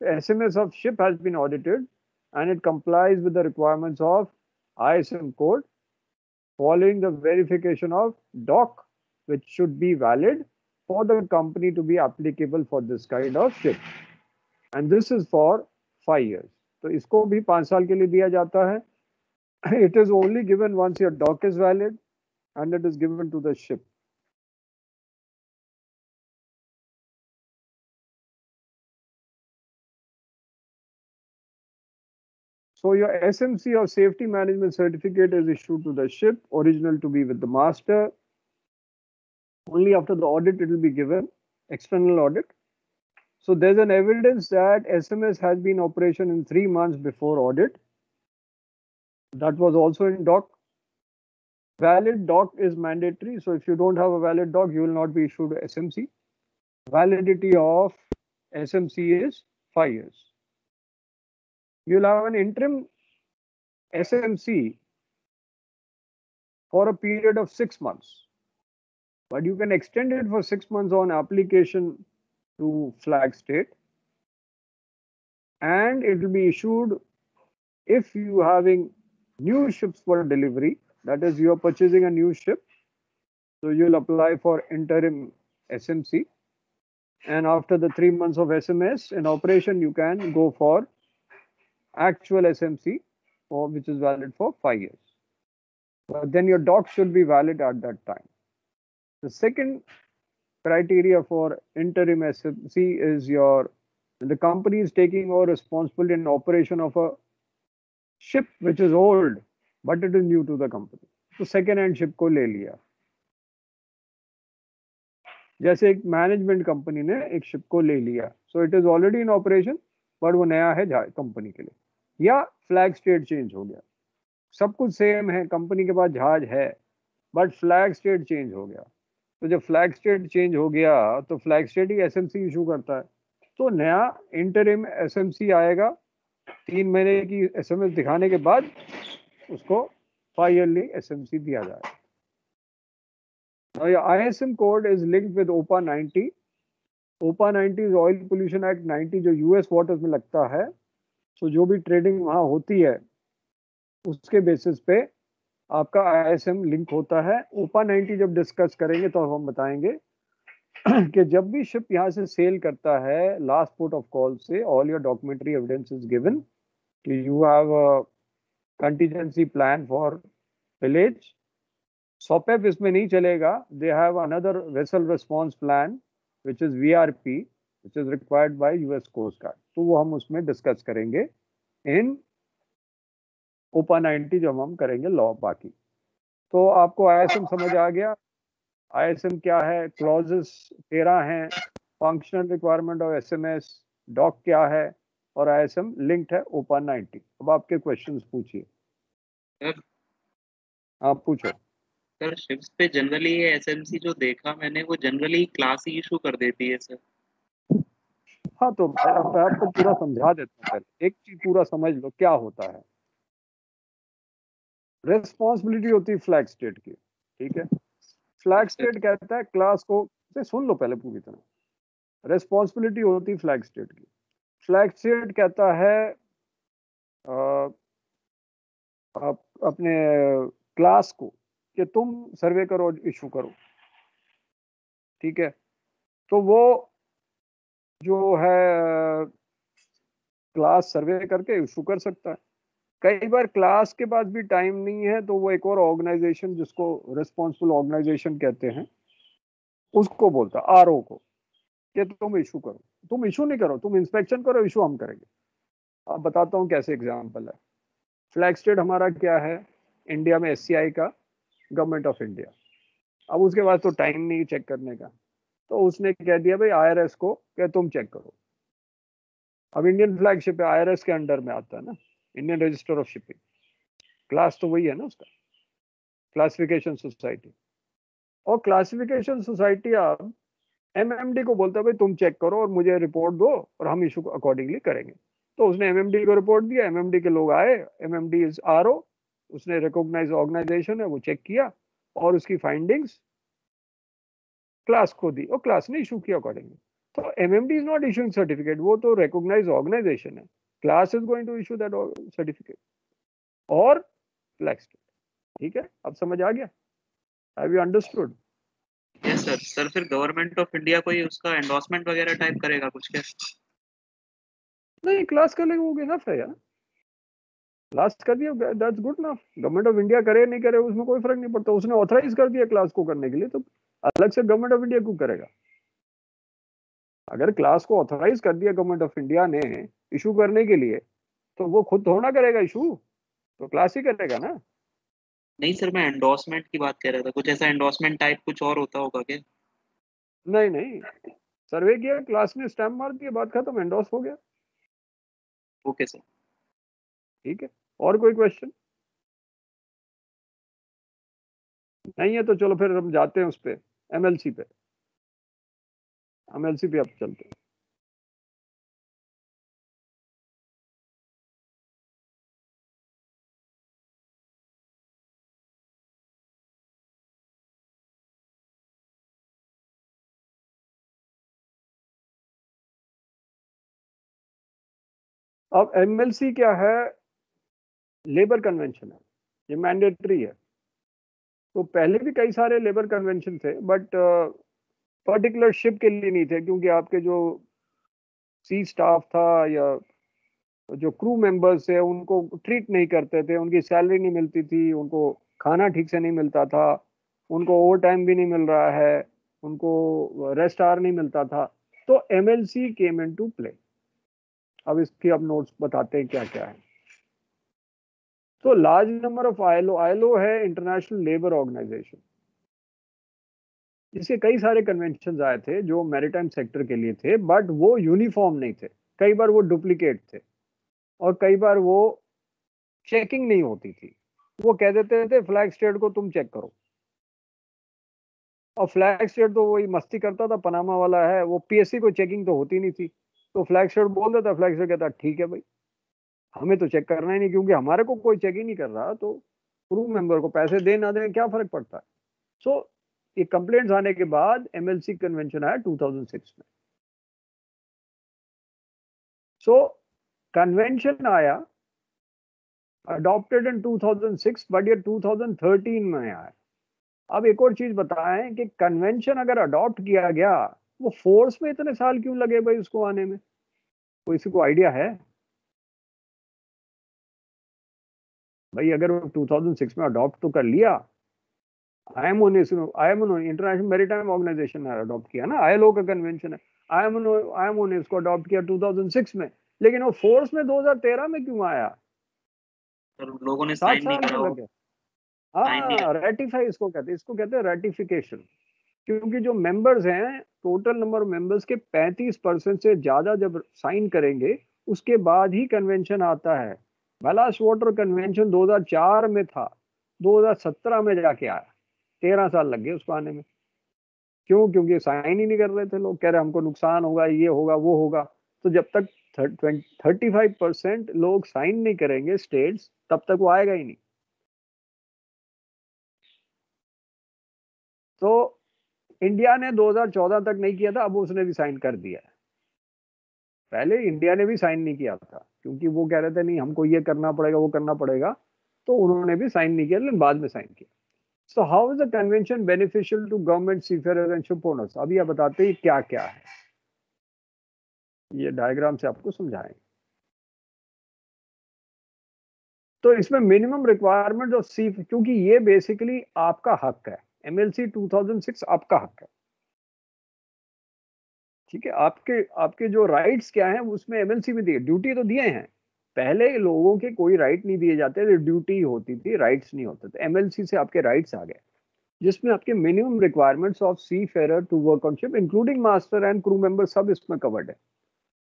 S M S of ship has been audited and it complies with the requirements of ISM code following the verification of doc which should be valid for the company to be applicable for this kind of ship and this is for five years तो इसको भी पांच साल के लिए दिया जाता है it is only given once your doc is valid and it is given to the ship So your SMC or safety management certificate is issued to the ship, original to be with the master. only after the audit it will be given, external audit. So there's an evidence that SMS has been operation in three months before audit. That was also in doc. Valid doc is mandatory. So if you don't have a valid doc, you will not be issued SMC. Validity of SMC is five years. You'll have an interim SMC for a period of six months. But you can extend it for six months on application to flag state. And it will be issued if you having new ships for delivery, that is you are purchasing a new ship. So you'll apply for interim SMC. And after the three months of SMS in operation, you can go for actual SMC, which is valid for five years. But then your doc should be valid at that time. The second criteria for interim SMC is your the company is taking over responsibility in operation of a ship which is old, but it is new to the company. तो second hand ship को ले लिया जैसे एक management company ने एक ship को ले लिया so it is already in operation but वो नया है कंपनी के लिए या फ्लैग स्टेट चेंज हो गया सब कुछ सेम है कंपनी के पास जहाज़ है बट फ्लैग स्टेट चेंज हो गया तो जब फ्लैग स्टेट चेंज हो गया तो फ्लैग स्टेट ही एसएमसी इशू करता है। तो नया इंटरिम एसएमसी आएगा, तीन महीने की एसएमएस दिखाने के बाद उसको ईयरली एसएमसी दिया जाए। जाएगा ISM code is linked with OPA 90. OPA 90 is oil Pollution act 90 जो यूएस वाटर्स में लगता है। तो जो भी ट्रेडिंग वहाँ होती है, उसके बेसिस पे आपका आईएसएम लिंक होता है। ओपा 90 जब डिस्कस करेंगे तो हम बताएँगे कि जब भी शिप यहाँ से सेल करता है लास्ट पोर्ट ऑफ़ कॉल से all your documentary evidence is given कि you have contingency plan for village SOPEP इसमें नहीं चलेगा। They have another vessel response plan which is V R P which is required by US coast guard तो वो हम उसमें discuss करेंगे। इन ओपा 90 जब हम करेंगे लॉ बाकी। तो आपको आईएसएम समझ आ गया। आईएसएम क्या है? क्लॉजेस तेरह हैं। Functional requirement of SMS DOC क्या है? और आईएसएम लिंक्ड है ओपा 90 अब आपके क्वेश्चंस पूछिए। आप पूछो। सर शिप्स पे जनरली ये एसएमसी जो देखा मैंने वो जनरली क्लास ही इशू कर देती है सर हाँ तो मैं आपको पूरा समझा देता हूँ एक चीज़ पूरा समझ लो क्या होता है? रिस्पॉन्सिबिलिटी होती है फ्लैग स्टेट की ठीक है? फ्लैग स्टेट कहता है क्लास को सुन लो पहले पूरी तरह। रेस्पॉन्सिबिलिटी होती है फ्लैग स्टेट की। फ्लैग स्टेट कहता है आ, आप अपने क्लास को कि तुम सर्वे करो इशू करो। ठीक है? तो वो जो है क्लास सर्वे करके इशू कर सकता है। कई बार क्लास के पास भी टाइम नहीं है तो वो एक और ऑर्गेनाइजेशन जिसको रिस्पॉन्सिबल ऑर्गेनाइजेशन कहते हैं, उसको बोलता आरओ को, कि तुम इशू करो। तुम इशू नहीं करो, तुम इंस्पेक्शन करो, इशू हम करेंगे। अब बताता हूँ कैसे एग्ज़ाम्पल है। फ्लैग स्टेट हमारा क्या है? इंडिया में एससीआई का गवर्नमेंट ऑफ़ इंडिया अब उसके बाद तो टाइम नहीं चेक करने का। तो उसने कह दिया, भाई आईआरएस को, कि तुम चेक करो। अब इंडियन फ्लैगशिप आई आर के अंडर में आता है ना। Indian register of shipping class तो वही है ना उसका। क्लासिफिकेशन सोसाइटी और क्लासिफिकेशन सोसाइटी आप एमएमडी को बोलता है, भाई तुम चेक करो और मुझे रिपोर्ट दो और हम इशू अकॉर्डिंगली करेंगे. तो उसने एमएमडी को रिपोर्ट दिया। एमएमडी के लोग आए। एमएमडी इज़ आर उसने रिकॉग्नाइज ऑर्गेनाइजेशन है, वो चेक किया और उसकी फाइंडिंग्स क्लास को दी और क्लास ने इशू किया अकॉर्डिंगली तो MMD is not issuing certificate वो तो रिकॉग्नाइज ऑर्गेनाइजेशन है। Class is going to issue that certificate और फ्लैक्स ठीक है? अब समझ आ गया? Have you understood yes sir sir फिर गवर्नमेंट ऑफ़ इंडिया कोई उसका एंडोर्समेंट वगैरह टाइप करेगा कुछ क्या? नहीं क्लास कर लेगा वो इनफ है यार। क्लास कर दिया दैट्स गुड ना गवर्नमेंट ऑफ़ इंडिया करे नहीं करे उसमें कोई फ़र्क नहीं पड़ता। उसने ऑथराइज कर दिया क्लास को करने के लिए तो अलग से गवर्नमेंट ऑफ़ इंडिया क्यों करेगा? अगर क्लास को ऑथराइज कर दिया गवर्नमेंट ऑफ़ इंडिया ने इशू करने के लिए तो वो खुद थोड़ा करेगा इशू? तो क्लास ही करेगा ना? नहीं सर मैं एंडोर्समेंट की बात कर रहा था। कुछ ऐसा एंडोर्समेंट टाइप कुछ और होता होगा क्या? नहीं नहीं। सर्वे किया क्लास ने स्टैम्प मार दिया बात खत्म एंडोर्स हो गया। ओके सर ठीक है। और कोई क्वेश्चन नहीं है तो चलो फिर हम जाते हैं उस पर एमएलसी पे। एमएलसी पे अब चलते हैं। अब एमएलसी क्या है? लेबर कन्वेंशन है। ये मैंडेटरी है। तो पहले भी कई सारे लेबर कन्वेंशन थे बट पर्टिकुलर शिप के लिए नहीं थे, क्योंकि आपके जो सी स्टाफ था या जो क्रू मेंबर्स थे, उनको ट्रीट नहीं करते थे, उनकी सैलरी नहीं मिलती थी, उनको खाना ठीक से नहीं मिलता था, उनको ओवर टाइम भी नहीं मिल रहा है, उनको रेस्ट आर नहीं मिलता था। तो M L C came into play अब इसके अब नोट्स बताते हैं क्या क्या है तो large number of ILO ILO है इंटरनेशनल लेबर ऑर्गेनाइजेशन इसके कई सारे कन्वेंशन आए थे जो मैरिटाइम सेक्टर के लिए थे बट वो यूनिफॉर्म नहीं थे। कई बार वो डुप्लीकेट थे और कई बार वो चेकिंग नहीं होती थी। वो कह देते थे फ्लैग स्टेट को तुम चेक करो। और फ्लैग स्टेट तो वही मस्ती करता था पनामा वाला है, वो पीएससी को चेकिंग तो होती नहीं थी। तो फ्लैग स्टेट बोल देता फ्लैग स्टेट कहता ठीक है भाई। हमें तो चेक करना ही नहीं क्योंकि हमारे को कोई चेक ही नहीं कर रहा तो क्रू मेंबर को पैसे दे ना दे क्या फ़र्क पड़ता? है सो so, ये कंप्लेंट्स आने के बाद एमएलसी कन्वेंशन आया 2006 में। सो so, कन्वेंशन आया अडॉप्टेड इन 2006 बट ये 2013 में आया। अब एक और चीज़ बताएँ कि कन्वेंशन अगर अडॉप्ट किया गया वो फोर्स में इतने साल क्यों लगे भाई उसको आने में? कोई इसी को आइडिया है। भाई अगर वो 2006 में अडॉप्ट तो कर लिया। I M I M International Maritime Organization ने अडॉप्ट किया ना आईएलओ का कन्वेंशन है। आई एम आई एम इसको अडॉप्ट किया 2006 में। लेकिन वो फोर्स में 2013 में क्यों आया? तो लोगों ने साइन नहीं करा हाँ रेटिफाई इसको कहते हैं इसको कहते हैं रेटिफिकेशन क्योंकि जो मेंबर्स हैं टोटल नंबर मेंबर्स के 35 परसेंट से ज़्यादा जब साइन करेंगे, उसके बाद ही कन्वेंशन आता है। बैलास्ट वाटर कन्वेंशन 2004 में था 2017 में जाके आया, तेरह साल लग गए उसको आने में। क्यों? क्योंकि साइन ही नहीं कर रहे थे लोग, कह रहे हमको नुकसान होगा, ये होगा, वो होगा। तो जब तक थर्टी फाइव परसेंट लोग साइन नहीं करेंगे स्टेट्स तब तक वो आएगा ही नहीं। तो इंडिया ने 2014 तक नहीं किया था, अब उसने भी साइन कर दिया है। पहले इंडिया ने भी साइन नहीं किया था, क्योंकि वो कह रहे थे, नहीं, हमको ये करना पड़ेगा, वो करना पड़ेगा। तो उन्होंने भी साइन नहीं किया, लेकिन बाद में साइन किया। So how is the convention beneficial to government seafarers and ship owners अभी आप बताते हैं क्या क्या है। ये डायग्राम से आपको समझाएँगे। तो इसमें मिनिमम रिक्वायरमेंट ऑफ़ सी क्योंकि ये बेसिकली आपका हक है। एमएलसी 2006 आपका हक है। ठीक है, आपके आपके जो राइट्स क्या हैं, उसमें एमएलसी में दिए ड्यूटी तो दिए हैं। पहले लोगों के कोई राइट नहीं दिए जाते थे ड्यूटी होती थी राइट्स नहीं होते थे। एमएलसी से आपके राइट्स आ गए, जिसमें आपके minimum requirements of seafarer to work on ship including master and crew member सब इसमें कवर्ड है।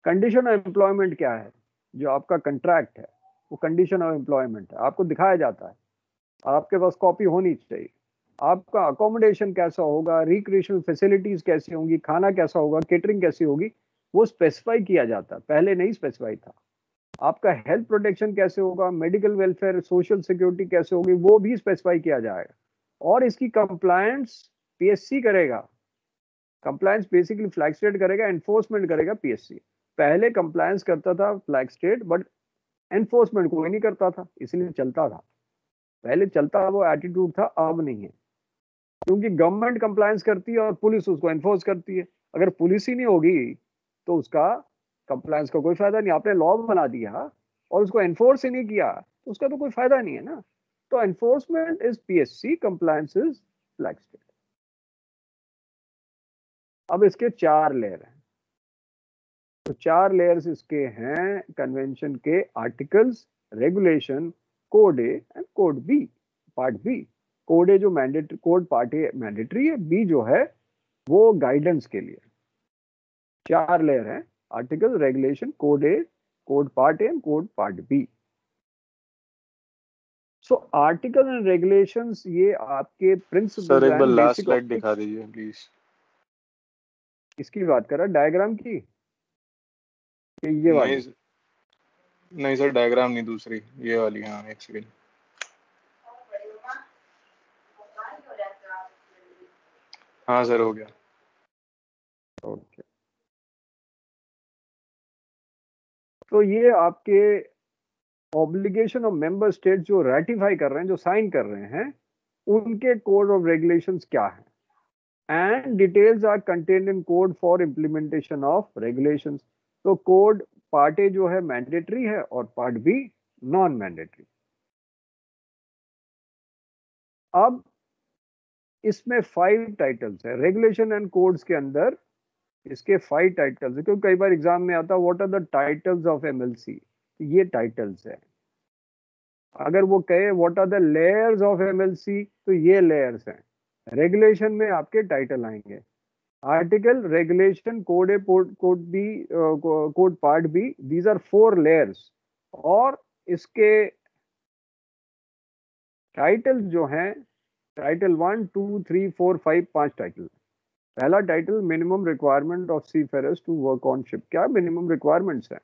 कंडीशन ऑफ़ एम्प्लॉयमेंट क्या है? जो आपका कंट्रैक्ट है, वो कंडीशन ऑफ़ एम्प्लॉयमेंट है। आपको दिखाया जाता है। आपके पास कॉपी होनी चाहिए। आपका अकोमोडेशन कैसा होगा? रिक्रिएशनल फैसिलिटीज़ कैसी होंगी? खाना कैसा होगा? केटरिंग कैसी होगी? वो स्पेसिफाई किया जाता। पहले नहीं स्पेसिफाई था। आपका हेल्थ प्रोटेक्शन कैसे होगा? मेडिकल वेलफेयर सोशल सिक्योरिटी कैसे होगी? वो भी स्पेसिफाई किया जाएगा। और इसकी कंप्लायंस पीएससी करेगा। कंप्लायंस बेसिकली फ्लैग स्टेट करेगा एनफोर्समेंट करेगा पीएससी पहले कंप्लायंस करता था फ्लैग स्टेट बट एनफोर्समेंट कोई नहीं करता था, इसलिए चलता था। पहले चलता वो एटीट्यूड था, अब नहीं है। क्योंकि गवर्नमेंट कंप्लायंस करती है और पुलिस उसको एनफोर्स करती है। अगर पुलिस ही नहीं होगी तो उसका कंप्लायंस का कोई फ़ायदा नहीं। आपने लॉ बना दिया और उसको एनफोर्स ही नहीं किया तो उसका तो कोई फ़ायदा नहीं है ना। तो enforcement is PSC compliance is flag state अब इसके चार लेयर हैं। तो चार लेयर्स इसके हैं कन्वेंशन के articles regulation code A and code B part B code A जो mandatory code part A mandatory है बी जो है वो गाइडेंस के लिए। चार लेयर हैं article regulation code A code part A and code part B so article and regulations ये आपके प्रिंसिपल सर एक बार लास्ट स्लाइड दिखा दीजिए प्लीज़ इसकी बात कर रहा डायग्राम की? ये वाली। नहीं, नहीं सर डायग्राम नहीं दूसरी। ये वाली हाँ एक सेकंड हाँ सर, हो गया। ओके। तो ये आपके ऑब्लिगेशन ऑफ़ मेंबर स्टेट जो रेटिफाई कर रहे हैं, जो साइन कर रहे हैं, उनके कोड ऑफ़ रेगुलेशंस क्या है? And details are contained in code for implementation of regulations तो कोड पार्ट ए जो है मैंडेटरी है और पार्ट बी नॉन मैंडेटरी अब इसमें फाइव टाइटल्स है। रेगुलेशन एंड कोड्स के अंदर इसके फाइव टाइटल्स है। क्योंकि कई बार एग्ज़ाम में आता what are the titles of MLC ये टाइटल्स है। अगर वो कहे what are the layers of MLC तो ये लेयर्स हैं। रेगुलेशन में आपके टाइटल आएँगे। Article regulation code A code B code part B these are four layers और इसके टाइटल जो हैं title one two three four five पाँच टाइटल पहला title minimum requirement of seafarers to work on ship क्या minimum requirements हैं?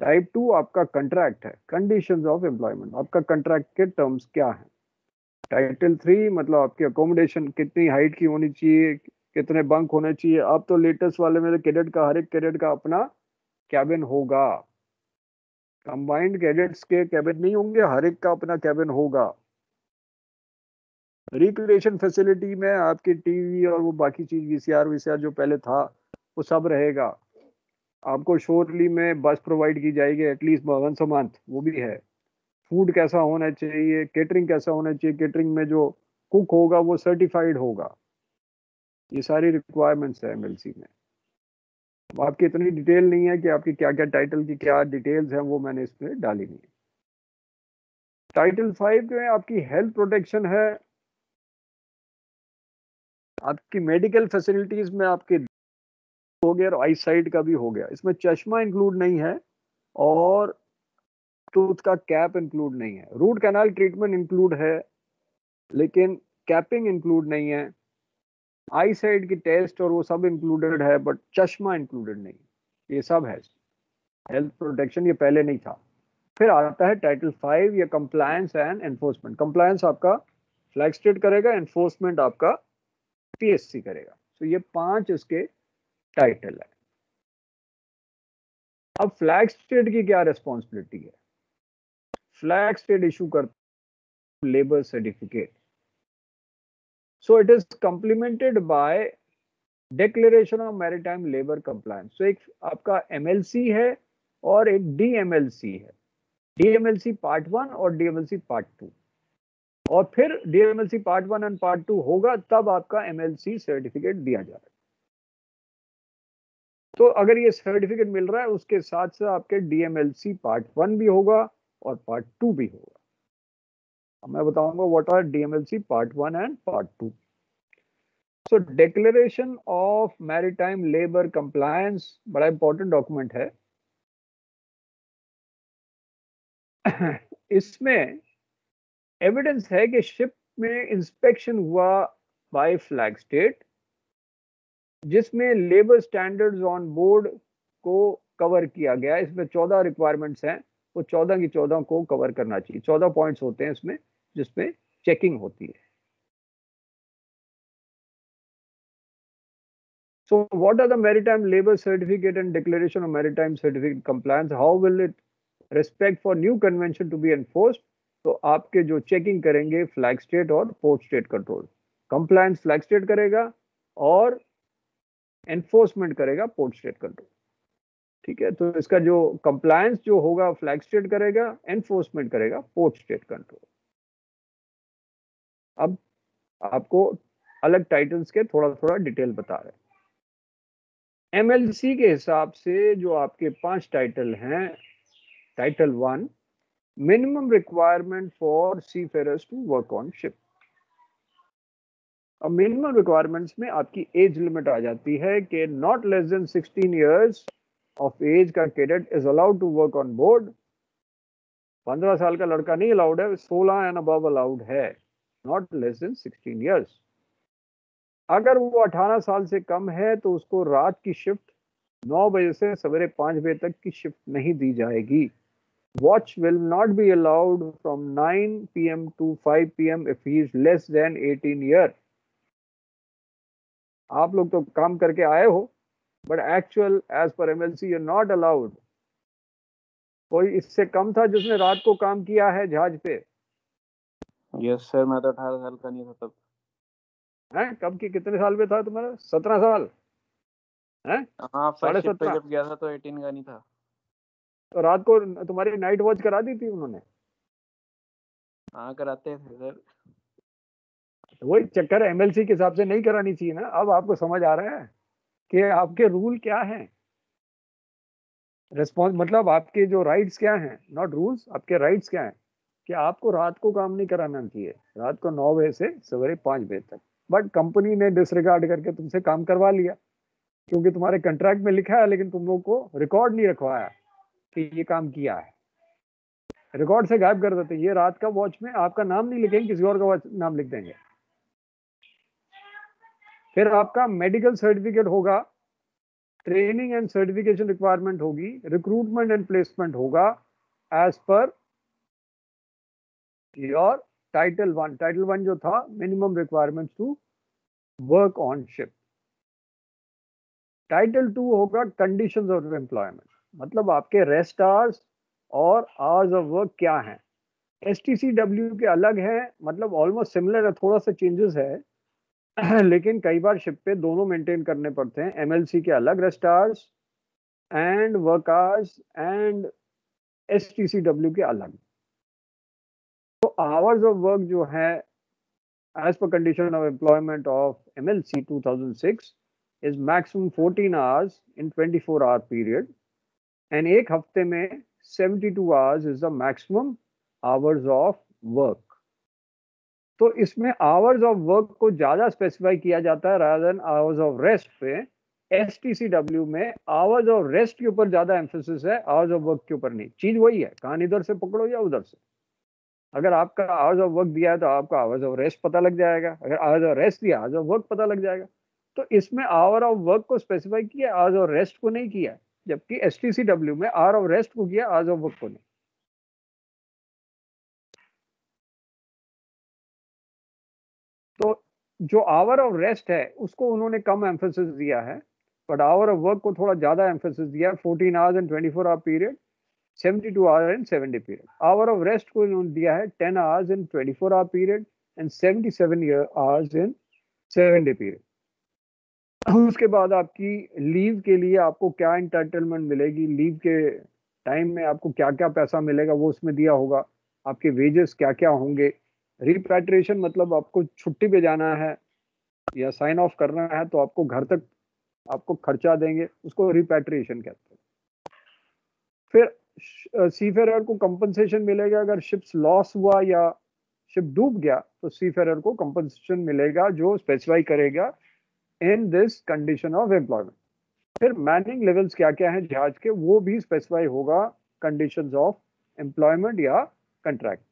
Type two आपका contract है। कंडीशंस ऑफ़ एम्प्लॉयमेंट आपका कंट्रैक्ट के टर्म्स क्या है? टाइटल थ्री मतलब आपकी अकोमोडेशन कितनी हाइट की होनी चाहिए, कितने बंक होने चाहिए। अब तो लेटेस्ट वाले में कैडेट का, हर एक कैडेट का अपना कैबिन होगा। कंबाइंड कैडेट्स के कैबिन नहीं होंगे, हर एक का अपना कैबिन होगा। रिक्रिएशन फैसिलिटी में आपकी टीवी और वो बाकी चीज़ वीसीआर वीसीआर जो पहले था, वो सब रहेगा। आपको शोरली में बस प्रोवाइड की जाएगी एटलीस्ट वंस अ मंथ वो भी है। फ़ूड कैसा होना चाहिए केटरिंग कैसा होना चाहिए केटरिंग में जो कुक होगा, वो सर्टिफाइड होगा। ये सारी रिक्वायरमेंट्स है एमएलसी में। आपकी इतनी डिटेल नहीं है कि आपकी क्या क्या टाइटल की क्या डिटेल्स हैं, वो मैंने इसमें डाली नहीं है। टाइटल फाइव जो है, आपकी हेल्थ प्रोटेक्शन है आपकी मेडिकल फैसिलिटीज़ में आपके हो गया और आई साइड का भी हो गया। इसमें चश्मा इंक्लूड नहीं है और टूथ का कैप इंक्लूड नहीं है। रूट कैनाल ट्रीटमेंट इंक्लूड है, लेकिन कैपिंग इंक्लूड नहीं है। आई साइड की टेस्ट और वो सब इंक्लूडेड है बट चश्मा इंक्लूडेड नहीं। ये सब है। हेल्थ प्रोटेक्शन ये पहले नहीं था। फिर आता है टाइटल फाइव या कंप्लायंस एंड एनफोर्समेंट कंप्लायंस आपका फ्लैग स्टेट करेगा एनफोर्समेंट आपका पीएससी करेगा। तो ये पाँच उसके टाइटल है। अब फ्लैग स्टेट की क्या रिस्पॉन्सिबिलिटी है? फ्लैग स्टेट इशू कर labour certificate so it is complemented by declaration of maritime labour compliance so एक आपका एमएलसी है और एक डीएमएलसी है। डीएमएलसी पार्ट वन और डीएमएलसी पार्ट टू और फिर DMLC part one and part two होगा, तब आपका एमएलसी सर्टिफिकेट दिया जाएगा तो अगर ये सर्टिफिकेट मिल रहा है, उसके साथ साथ आपके डीएमएलसी पार्ट वन भी होगा और पार्ट टू भी होगा। मैं बताऊँगा what are DMLC part one and part two so declaration of maritime labour compliance बड़ा इंपॉर्टेंट डॉक्यूमेंट है। इसमें एविडेंस है कि शिप में इंस्पेक्शन हुआ बाय फ्लैग स्टेट जिसमें लेबर स्टैंडर्ड्स ऑन बोर्ड को कवर किया गया। इसमें चौदह रिक्वायरमेंट्स हैं, वो चौदह की चौदह को कवर करना चाहिए। चौदह पॉइंट्स होते हैं इसमें, जिसमें चेकिंग होती है। So what are the maritime labour certificate and declaration of maritime certificate compliance how will it respect for new convention to be enforced तो आपके जो चेकिंग करेंगे फ्लैग स्टेट और port state control compliance flag state करेगा और enforcement करेगा port state control ठीक है तो इसका जो कंप्लायंस जो होगा फ्लैग स्टेट करेगा एनफोर्समेंट करेगा पोर्ट स्टेट कंट्रोल अब आपको अलग टाइटल्स के थोड़ा थोड़ा डिटेल बता रहे एमएलसी के हिसाब से जो आपके पाँच टाइटल हैं title one requirement for seafarers to work on ship अब मिनिमम रिक्वायरमेंट्स में आपकी एज लिमिट आ जाती है कि not less than 16 years of age का cadet is allowed to work on board 15 साल का लड़का नहीं अलाउड है 16 एंड अबव अलाउड है. नॉट लेस देन 16 इयर्स अगर वो 18 साल से कम है तो उसको रात की शिफ्ट 9 बजे से सवेरे 5 बजे तक की शिफ्ट नहीं दी जाएगी। Watch will not be allowed from 9 PM to 5 PM if he is less than 18 year आप लोग तो काम करके आए हो but actual as per MLC you not allowed कोई इससे कम था जिसने रात को काम किया है जहाज़ पे? यस सर मैं तो अठारह साल का नहीं था तब। हैं? कब की कितने साल पे था तुम्हारा? सत्रह साल? हैं? हाँ फ़र्स्ट शिफ्ट पे जब गया था तो 18 का नहीं था। तो रात को तुम्हारी नाइट वॉच करा दी थी उन्होंने। हाँ कराते थे सर तो वही चक्कर एमएलसी के हिसाब से नहीं करानी चाहिए ना। अब आपको समझ आ रहा है कि आपके रूल क्या हैं। रिस्पॉन्स मतलब आपके जो राइट्स क्या हैं नॉट रूल्स आपके राइट्स क्या हैं कि आपको रात को काम नहीं कराना चाहिए। रात को नौ बजे से सवेरे पाँच बजे तक। बट कंपनी ने डिसरिगार्ड करके तुमसे काम करवा लिया क्योंकि तुम्हारे कंट्रैक्ट में लिखा है लेकिन तुम लोग को रिकॉर्ड नहीं रखवाया। कि ये काम किया है। रिकॉर्ड से गायब कर देते ये रात का वॉच में आपका नाम नहीं लिखेंगे, किसी और का वॉच नाम लिख देंगे। फिर आपका मेडिकल सर्टिफिकेट होगा ट्रेनिंग एंड सर्टिफिकेशन रिक्वायरमेंट होगी रिक्रूटमेंट एंड प्लेसमेंट होगा as per your title one title one जो था minimum requirement to work on ship title two होगा कंडीशंस ऑफ़ एम्प्लॉयमेंट मतलब आपके रेस्ट आवर्स और आवर्स ऑफ़ वर्क क्या हैं? एस टी सी डब्ल्यू के अलग है मतलब ऑलमोस्ट सिमिलर है, थोड़ा सा चेंजेस है, लेकिन कई बार शिप पे दोनों मेंटेन करने पड़ते हैं एमएलसी के अलग rest hours and work hours and S T C W के अलग। तो आवर्स ऑफ़ वर्क जो है as per condition of employment of MLC 2006 is maximum 14 hours in 24 hour period and एक हफ़्ते में 72 hours is the maximum hours of work तो इसमें आवर्स ऑफ़ वर्क को ज़्यादा स्पेसिफाई किया जाता है देन आवर्स ऑफ़ रेस्ट पे एस टी सी डब्ल्यू में आवर्स ऑफ़ रेस्ट के ऊपर ज़्यादा एम्फोसिस है आवर्स ऑफ़ वर्क के ऊपर नहीं चीज़ वही है कहानी इधर से पकड़ो या उधर से अगर आपका आवर्स ऑफ़ वर्क दिया है तो आपका आवर्स ऑफ़ रेस्ट पता लग जाएगा अगर आवर्स ऑफ़ रेस्ट दिया आवर्स ऑफ़ वर्क पता लग जाएगा तो इसमें आवर ऑफ़ वर्क को स्पेसिफाई किया आवर्स ऑफ़ रेस्ट को नहीं किया जबकि एस टी सी डब्ल्यू में आवर ऑफ़ रेस्ट को किया आवर्स ऑफ़ वर्क को नहीं। तो जो आवर ऑफ़ रेस्ट है, उसको उन्होंने कम एम्फोसिस दिया है बट आवर ऑफ़ वर्क को थोड़ा ज़्यादा एम्फोसिस दिया है fourteen hours and twenty four hour period seventy two hour and seventy period hour of rest को इन्होंने दिया है ten hours in twenty four hour period and seventy seven hours in seven day period उसके बाद आपकी leave के लिए आपको क्या इंटाइटलमेंट मिलेगी? लीव के टाइम में आपको क्या क्या पैसा मिलेगा? वो उसमें दिया होगा। आपके वेजेस क्या क्या होंगे? रिपैट्रिएशन मतलब आपको छुट्टी पे जाना है या साइन ऑफ़ करना है तो आपको घर तक आपको खर्चा देंगे। उसको रिपैट्रिएशन कहते हैं। फिर सीफेरर को कंपनसेशन मिलेगा। अगर शिप्स लॉस हुआ या शिप डूब गया तो सीफेरर को कंपनसेशन मिलेगा जो स्पेसिफाई करेगा in this condition of employment फिर मैनिंग लेवल्स क्या क्या हैं जहाज़ के? वो भी स्पेसिफाई होगा कंडीशंस ऑफ़ एम्प्लॉयमेंट या कंट्रैक्ट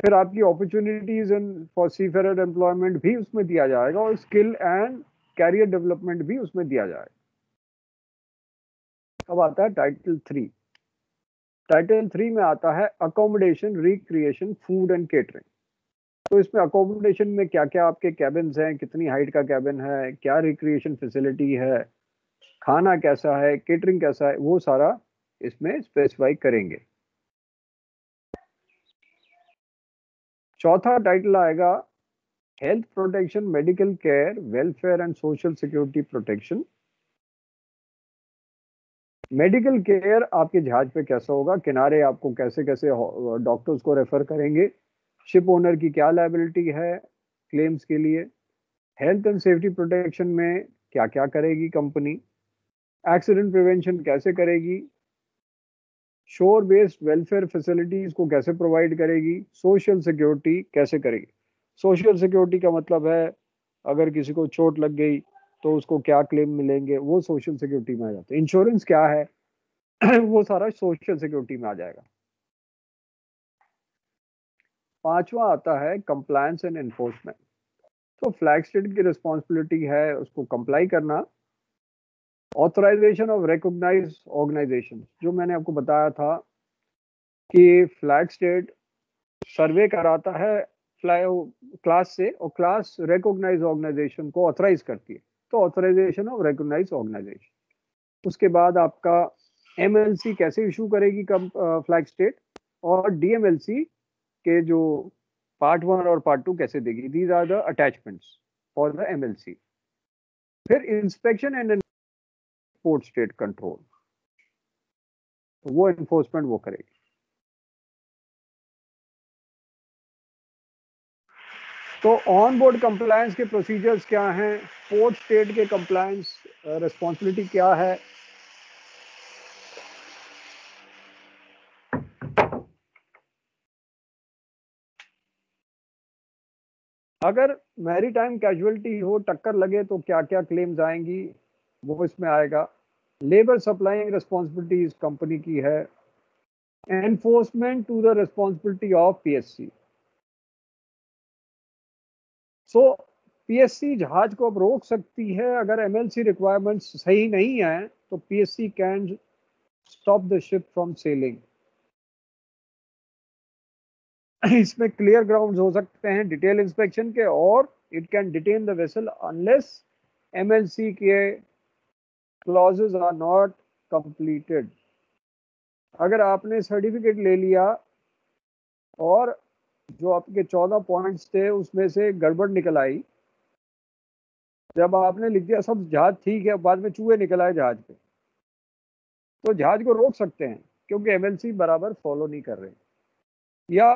फिर आपकी opportunities in for seafarer employment भी उसमें दिया जाएगा और स्किल एंड कैरियर डेवलपमेंट भी उसमें दिया जाएगा। अब आता है टाइटल थ्री टाइटल थ्री में आता है accommodation recreation food and catering तो इसमें अकोमोडेशन में क्या क्या आपके कैबिन हैं? कितनी हाइट का कैबिन है? क्या रिक्रिएशन फैसिलिटी है? खाना कैसा है? केटरिंग कैसा है? वो सारा इसमें स्पेसिफाई करेंगे। चौथा टाइटल आएगा health protection medical care welfare and social security protection medical care आपके जहाज़ पे कैसा होगा? किनारे आपको कैसे कैसे डॉक्टर्स को रेफर करेंगे। शिप ओनर की क्या लाइबिलिटी है क्लेम्स के लिए हेल्थ एंड सेफ्टी प्रोटेक्शन में क्या क्या करेगी कंपनी एक्सीडेंट प्रिवेंशन कैसे करेगी शोर बेस्ड वेलफेयर फैसिलिटीज़ को कैसे प्रोवाइड करेगी सोशल सिक्योरिटी कैसे करेगी। सोशल सिक्योरिटी का मतलब है, अगर किसी को चोट लग गई तो उसको क्या क्लेम मिलेंगे, वो सोशल सिक्योरिटी में आ जाते है। इंश्योरेंस क्या है, वो सारा सोशल सिक्योरिटी में आ जाएगा। पांचवा आता है कंप्लायंस एंड एनफोर्समेंट तो फ्लैग स्टेट की रिस्पॉन्सिबिलिटी है उसको कंप्लाई करना। ऑथराइजेशन ऑफ़ रिकोगनाइज ऑर्गेनाइजेशन जो मैंने आपको बताया था कि फ्लैग स्टेट सर्वे कराता है फ्लाई क्लास से और क्लास रिकोगनाइज ऑर्गेनाइजेशन को ऑथराइज करती है। तो ऑथराइजेशन ऑफ़ रिकोगनाइज ऑर्गेनाइजेशन उसके बाद आपका एमएलसी कैसे इशू करेगी कम फ्लैग स्टेट और डीएमएलसी के जो पार्ट वन और पार्ट टू कैसे देगी? These are the attachments for the MLC फिर inspection and port state control वो इन्फोर्समेंट वो करेगी। तो ऑन बोर्ड कंप्लायंस के प्रोसीजर्स क्या हैं? पोर्ट स्टेट के कंप्लायंस रिस्पॉन्सिबिलिटी क्या है? अगर मैरी टाइम कैजुअलिटी हो, टक्कर लगे तो क्या क्या क्लेम्स आएँगी, वो इसमें आएगा। लेबर सप्लाइंग रिस्पॉन्सिबिलिटीज कंपनी की है। Enforcement to the responsibility of PSC so PSC जहाज़ को अब रोक सकती है। अगर एमएलसी रिक्वायरमेंट्स सही नहीं है तो PSC can stop the ship from sailing इसमें क्लियर ग्राउंड हो सकते हैं डिटेल इंस्पेक्शन के, और it can detain the vessel unless MLC के क्लॉजेज आर नॉट कंप्लीटेड अगर आपने सर्टिफिकेट ले लिया, और जो आपके चौदह पॉइंट्स थे, उसमें से गड़बड़ निकल आई। जब आपने लिख दिया, सब जहाज़ ठीक है बाद में चूहे निकल आए जहाज़ पे। तो जहाज़ को रोक सकते हैं, क्योंकि एमएलसी बराबर फॉलो नहीं कर रहे। या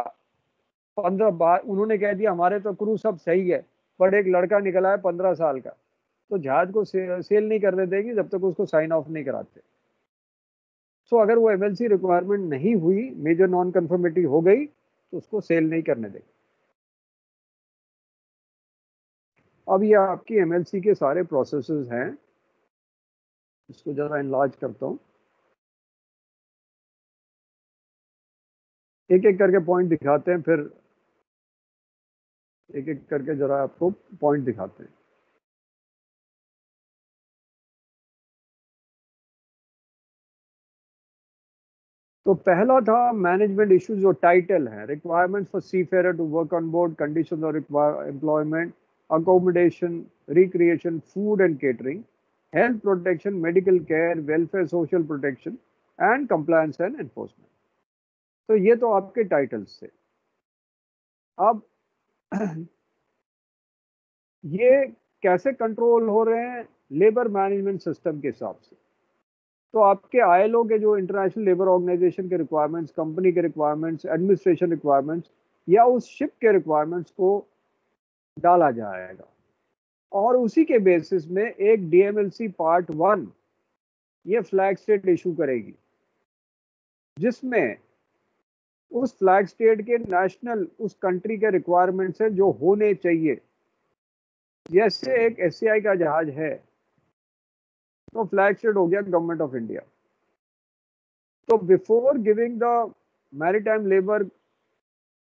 पंद्रह बार उन्होंने कह दिया, हमारे तो क्रू सब सही है, पर एक लड़का निकला है पंद्रह साल का तो जहाज़ को सेल नहीं करने देगी जब तक उसको साइन ऑफ़ नहीं कराते. सो अगर वो एमएलसी रिक्वायरमेंट नहीं हुई मेजर नॉन कन्फर्मिटी हो गई तो उसको सेल नहीं करने देगी। अब ये आपकी एमएलसी के सारे प्रोसेसेस हैं। इसको ज़रा इनलाज करता हूँ। एक एक करके पॉइंट दिखाते हैं, फिर एक एक करके जरा आपको पॉइंट दिखाते हैं। तो पहला था मैनेजमेंट इश्यूज़ जो टाइटल है requirement for seafarer to work on board condition और employment accommodation recreation food and catering health protection medical care welfare social protection and compliance and enforcement तो ये तो आपके टाइटल्स थे। अब ये कैसे कंट्रोल हो रहे हैं लेबर मैनेजमेंट सिस्टम के हिसाब से? तो आपके आई के जो इंटरनेशनल लेबर ऑर्गेनाइजेशन के रिक्वायरमेंट्स कंपनी के रिक्वायरमेंट्स एडमिनिस्ट्रेशन रिक्वायरमेंट्स या उस शिप के रिक्वायरमेंट्स को डाला जाएगा। और उसी के बेसिस में एक डीएमएलसी पार्ट वन ये फ्लैग स्टेट इशू करेगी, जिसमें उस फ्लैग स्टेट के नेशनल उस कंट्री के रिक्वायरमेंट्स है जो होने चाहिए। जैसे एक एस का जहाज़ है। तो फ्लैग स्टेट हो गया गवर्नमेंट ऑफ़ इंडिया तो before giving the maritime labour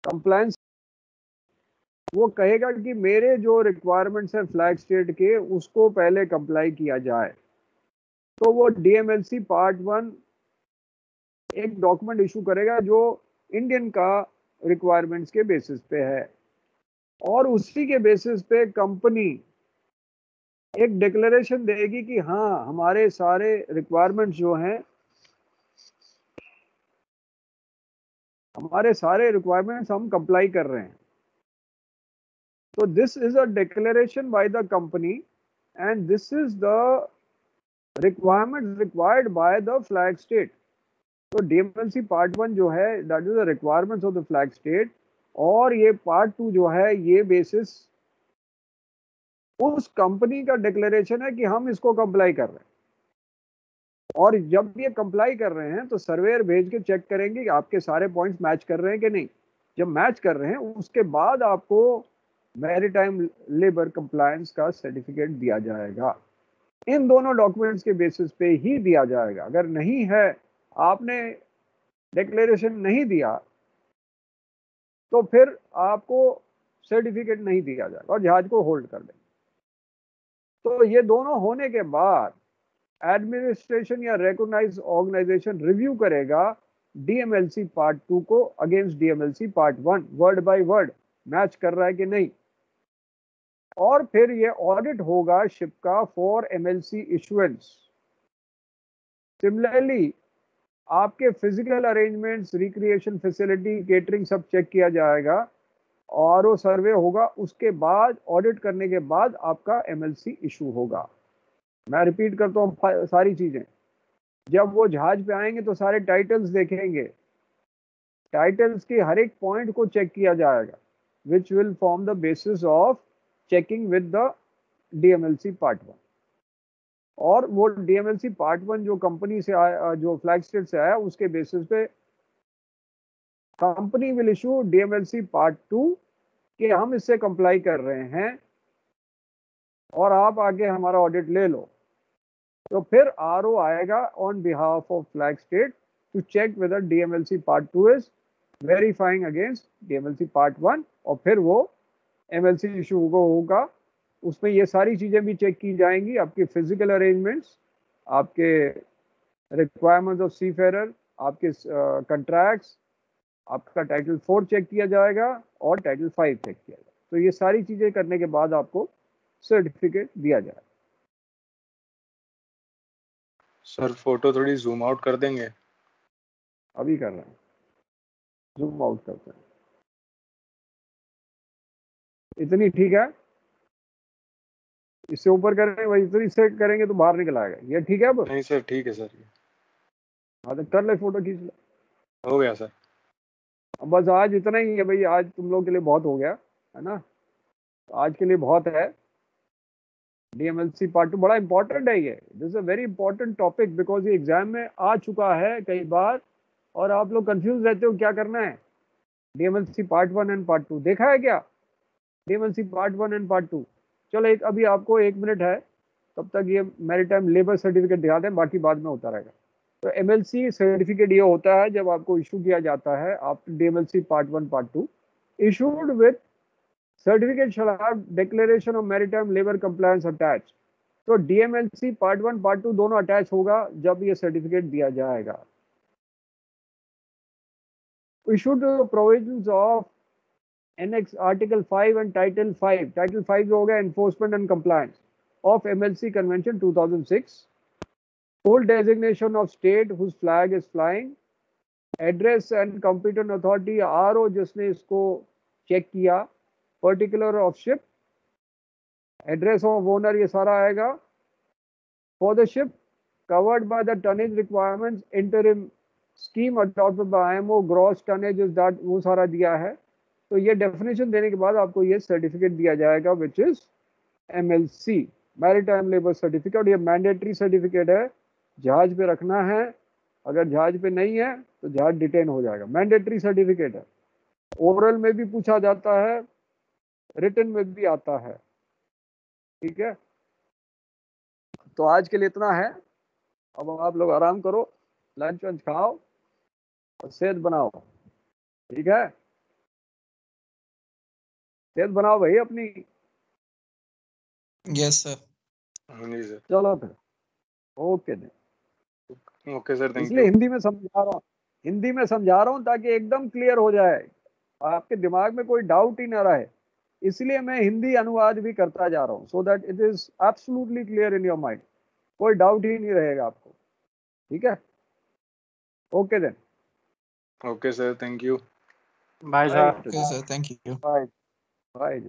compliance वो कहेगा कि मेरे जो रिक्वायरमेंट्स है फ्लैग स्टेट के, उसको पहले कंप्लाई किया जाए। तो वो डीएमएलसी पार्ट वन एक डॉक्यूमेंट इशू करेगा जो इंडियन का रिक्वायरमेंट्स के बेसिस पे है। और उसी के बेसिस पे कंपनी एक डिक्लेरेशन देगी कि हाँ हमारे सारे रिक्वायरमेंट्स जो हैं, हमारे सारे रिक्वायरमेंट्स हम कंप्लाई कर रहे हैं। तो this is a declaration by the company and this is the requirement required by the flag state तो डीएमएलसी पार्ट वन जो है that is the requirements of the flag state और ये पार्ट टू जो है, ये बेसिस उस company का डिक्लेरेशन है कि हम इसको कंप्लाई कर रहे हैं। और जब ये कंप्लाई कर रहे हैं तो सर्वेयर भेज के चेक करेंगे कि आपके सारे पॉइंट्स मैच कर रहे हैं कि नहीं। जब मैच कर रहे हैं, उसके बाद आपको मैरिटाइम लेबर कंप्लायंस का सर्टिफिकेट दिया जाएगा। इन दोनों डॉक्यूमेंट्स के बेसिस पे ही दिया जाएगा। अगर नहीं है आपने डिक्लेरेशन नहीं दिया तो फिर आपको सर्टिफिकेट नहीं दिया जाएगा और जहाज़ को होल्ड कर देंगे। तो ये दोनों होने के बाद एडमिनिस्ट्रेशन या रिकॉग्नाइज ऑर्गेनाइजेशन रिव्यू करेगा डीएमएलसी पार्ट टू को against DMLC part one word by word match कर रहा है कि नहीं। और फिर ये ऑडिट होगा शिप का फॉर एमएलसी इशुएंस सिमिलरली आपके physical arrangements recreation facility catering सब चेक किया जाएगा और वो सर्वे होगा, उसके बाद ऑडिट करने के बाद आपका एमएलसी इशू होगा। मैं रिपीट करता हूँ सारी चीज़ें। जब वो जहाज़ पे आएँगे तो सारे टाइटल्स देखेंगे। टाइटल्स के हर एक पॉइंट को चेक किया जाएगा which will form the basis of checking with the DMLC part one और वो डीएमएलसी पार्ट वन जो कंपनी से आया जो फ्लैग स्टेट से आया, उसके बेसिस पे company will issue DMLC part two कि हम इससे कंप्लाई कर रहे हैं और आप आगे हमारा ऑडिट ले लो। तो फिर आरओ आएगा on behalf of flag state to check whether DMLC part two is verifying against DMLC part one और फिर वो एमएलसी इशू होगा। उसमें ये सारी चीज़ें भी चेक की जाएँगी आपके फ़िज़िकल अरेंजमेंट्स आपके रिक्वायरमेंट्स ऑफ़ सी फेरर आपके कंट्रैक्ट्स uh, आपका टाइटल फोर चेक किया जाएगा और टाइटल फाइव चेक किया जाएगा। तो ये सारी चीज़ें करने के बाद आपको सर्टिफिकेट दिया जाएगा। सर फ़ोटो थोड़ी जूम आउट कर देंगे? अभी कर रहे हैं। जूम आउट करते हैं। इतनी ठीक है? इससे ऊपर करेंगे वही इतनी सेट करेंगे तो बाहर निकल आएगा। ये ठीक है अब? नहीं सर ठीक है सर। हाँ तो कर ले फ़ोटो खींच ले। हो गया सर। अब बस आज इतना ही है भाई आज तुम लोग के लिए बहुत हो गया है ना? आज के लिए बहुत है। डीएमएलसी पार्ट टू बड़ा इंपॉर्टेंट है ये। This is a very important topic because ये एग्ज़ाम में आ चुका है कई बार और आप लोग कंफ्यूज रहते हो क्या करना है। DMLC part one and part two देखा है क्या? DMLC part one and part two चलो एक अभी आपको एक मिनट है, तब तक ये मेरी टाइम लेबर सर्टिफिकेट दिखा दें, बाकी बाद में होता रहेगा। तो एमएलसी सर्टिफिकेट ये होता है, जब आपको इशू किया जाता है, आप D part one part two issued with certificate shall have declaration of maritime labor compliance attached तो DMLC part one part two दोनों अटैच होगा, जब ये सर्टिफिकेट दिया जाएगा। Issued provisions of annex article 5 and title 5 title 5 हो गया enforcement and compliance of MLC convention 2006 full designation of state whose flag is flying address and competent authority RO जिसने इसको चेक किया particular of ship address of owner ये सारा आएगा for the ship covered by the tonnage requirements interim scheme adopted by IMO gross tonnage is that वो सारा दिया है तो ये डेफिनेशन देने के बाद आपको ये सर्टिफिकेट दिया जाएगा which is M L C maritime labour certificate ये मैंडेटरी सर्टिफिकेट है। जहाज़ पे रखना है। अगर जहाज़ पे नहीं है तो जहाज़ डिटेन हो जाएगा। मैंडेटरी सर्टिफिकेट है। ओरल में भी पूछा जाता है। रिटर्न में भी आता है। ठीक है? तो आज के लिए इतना है। अब आप लोग आराम करो। लंच वंच खाओ और सेहत बनाओ। ठीक है? सेहत बनाओ भाई अपनी। यस सर हाँ जी सर चलो फिर। ओके देन ओके सर इसलिए हिंदी में समझा रहा हूँ। हिंदी में समझा रहा हूँ ताकि एकदम क्लियर हो जाए। आपके दिमाग में कोई डाउट ही ना रहे। इसलिए मैं हिंदी अनुवाद भी करता जा रहा हूँ। So that it is absolutely clear in your mind कोई डाउट ही नहीं रहेगा आपको। ठीक है? Okay then okay sir thank you bye okay sir thank you bye bye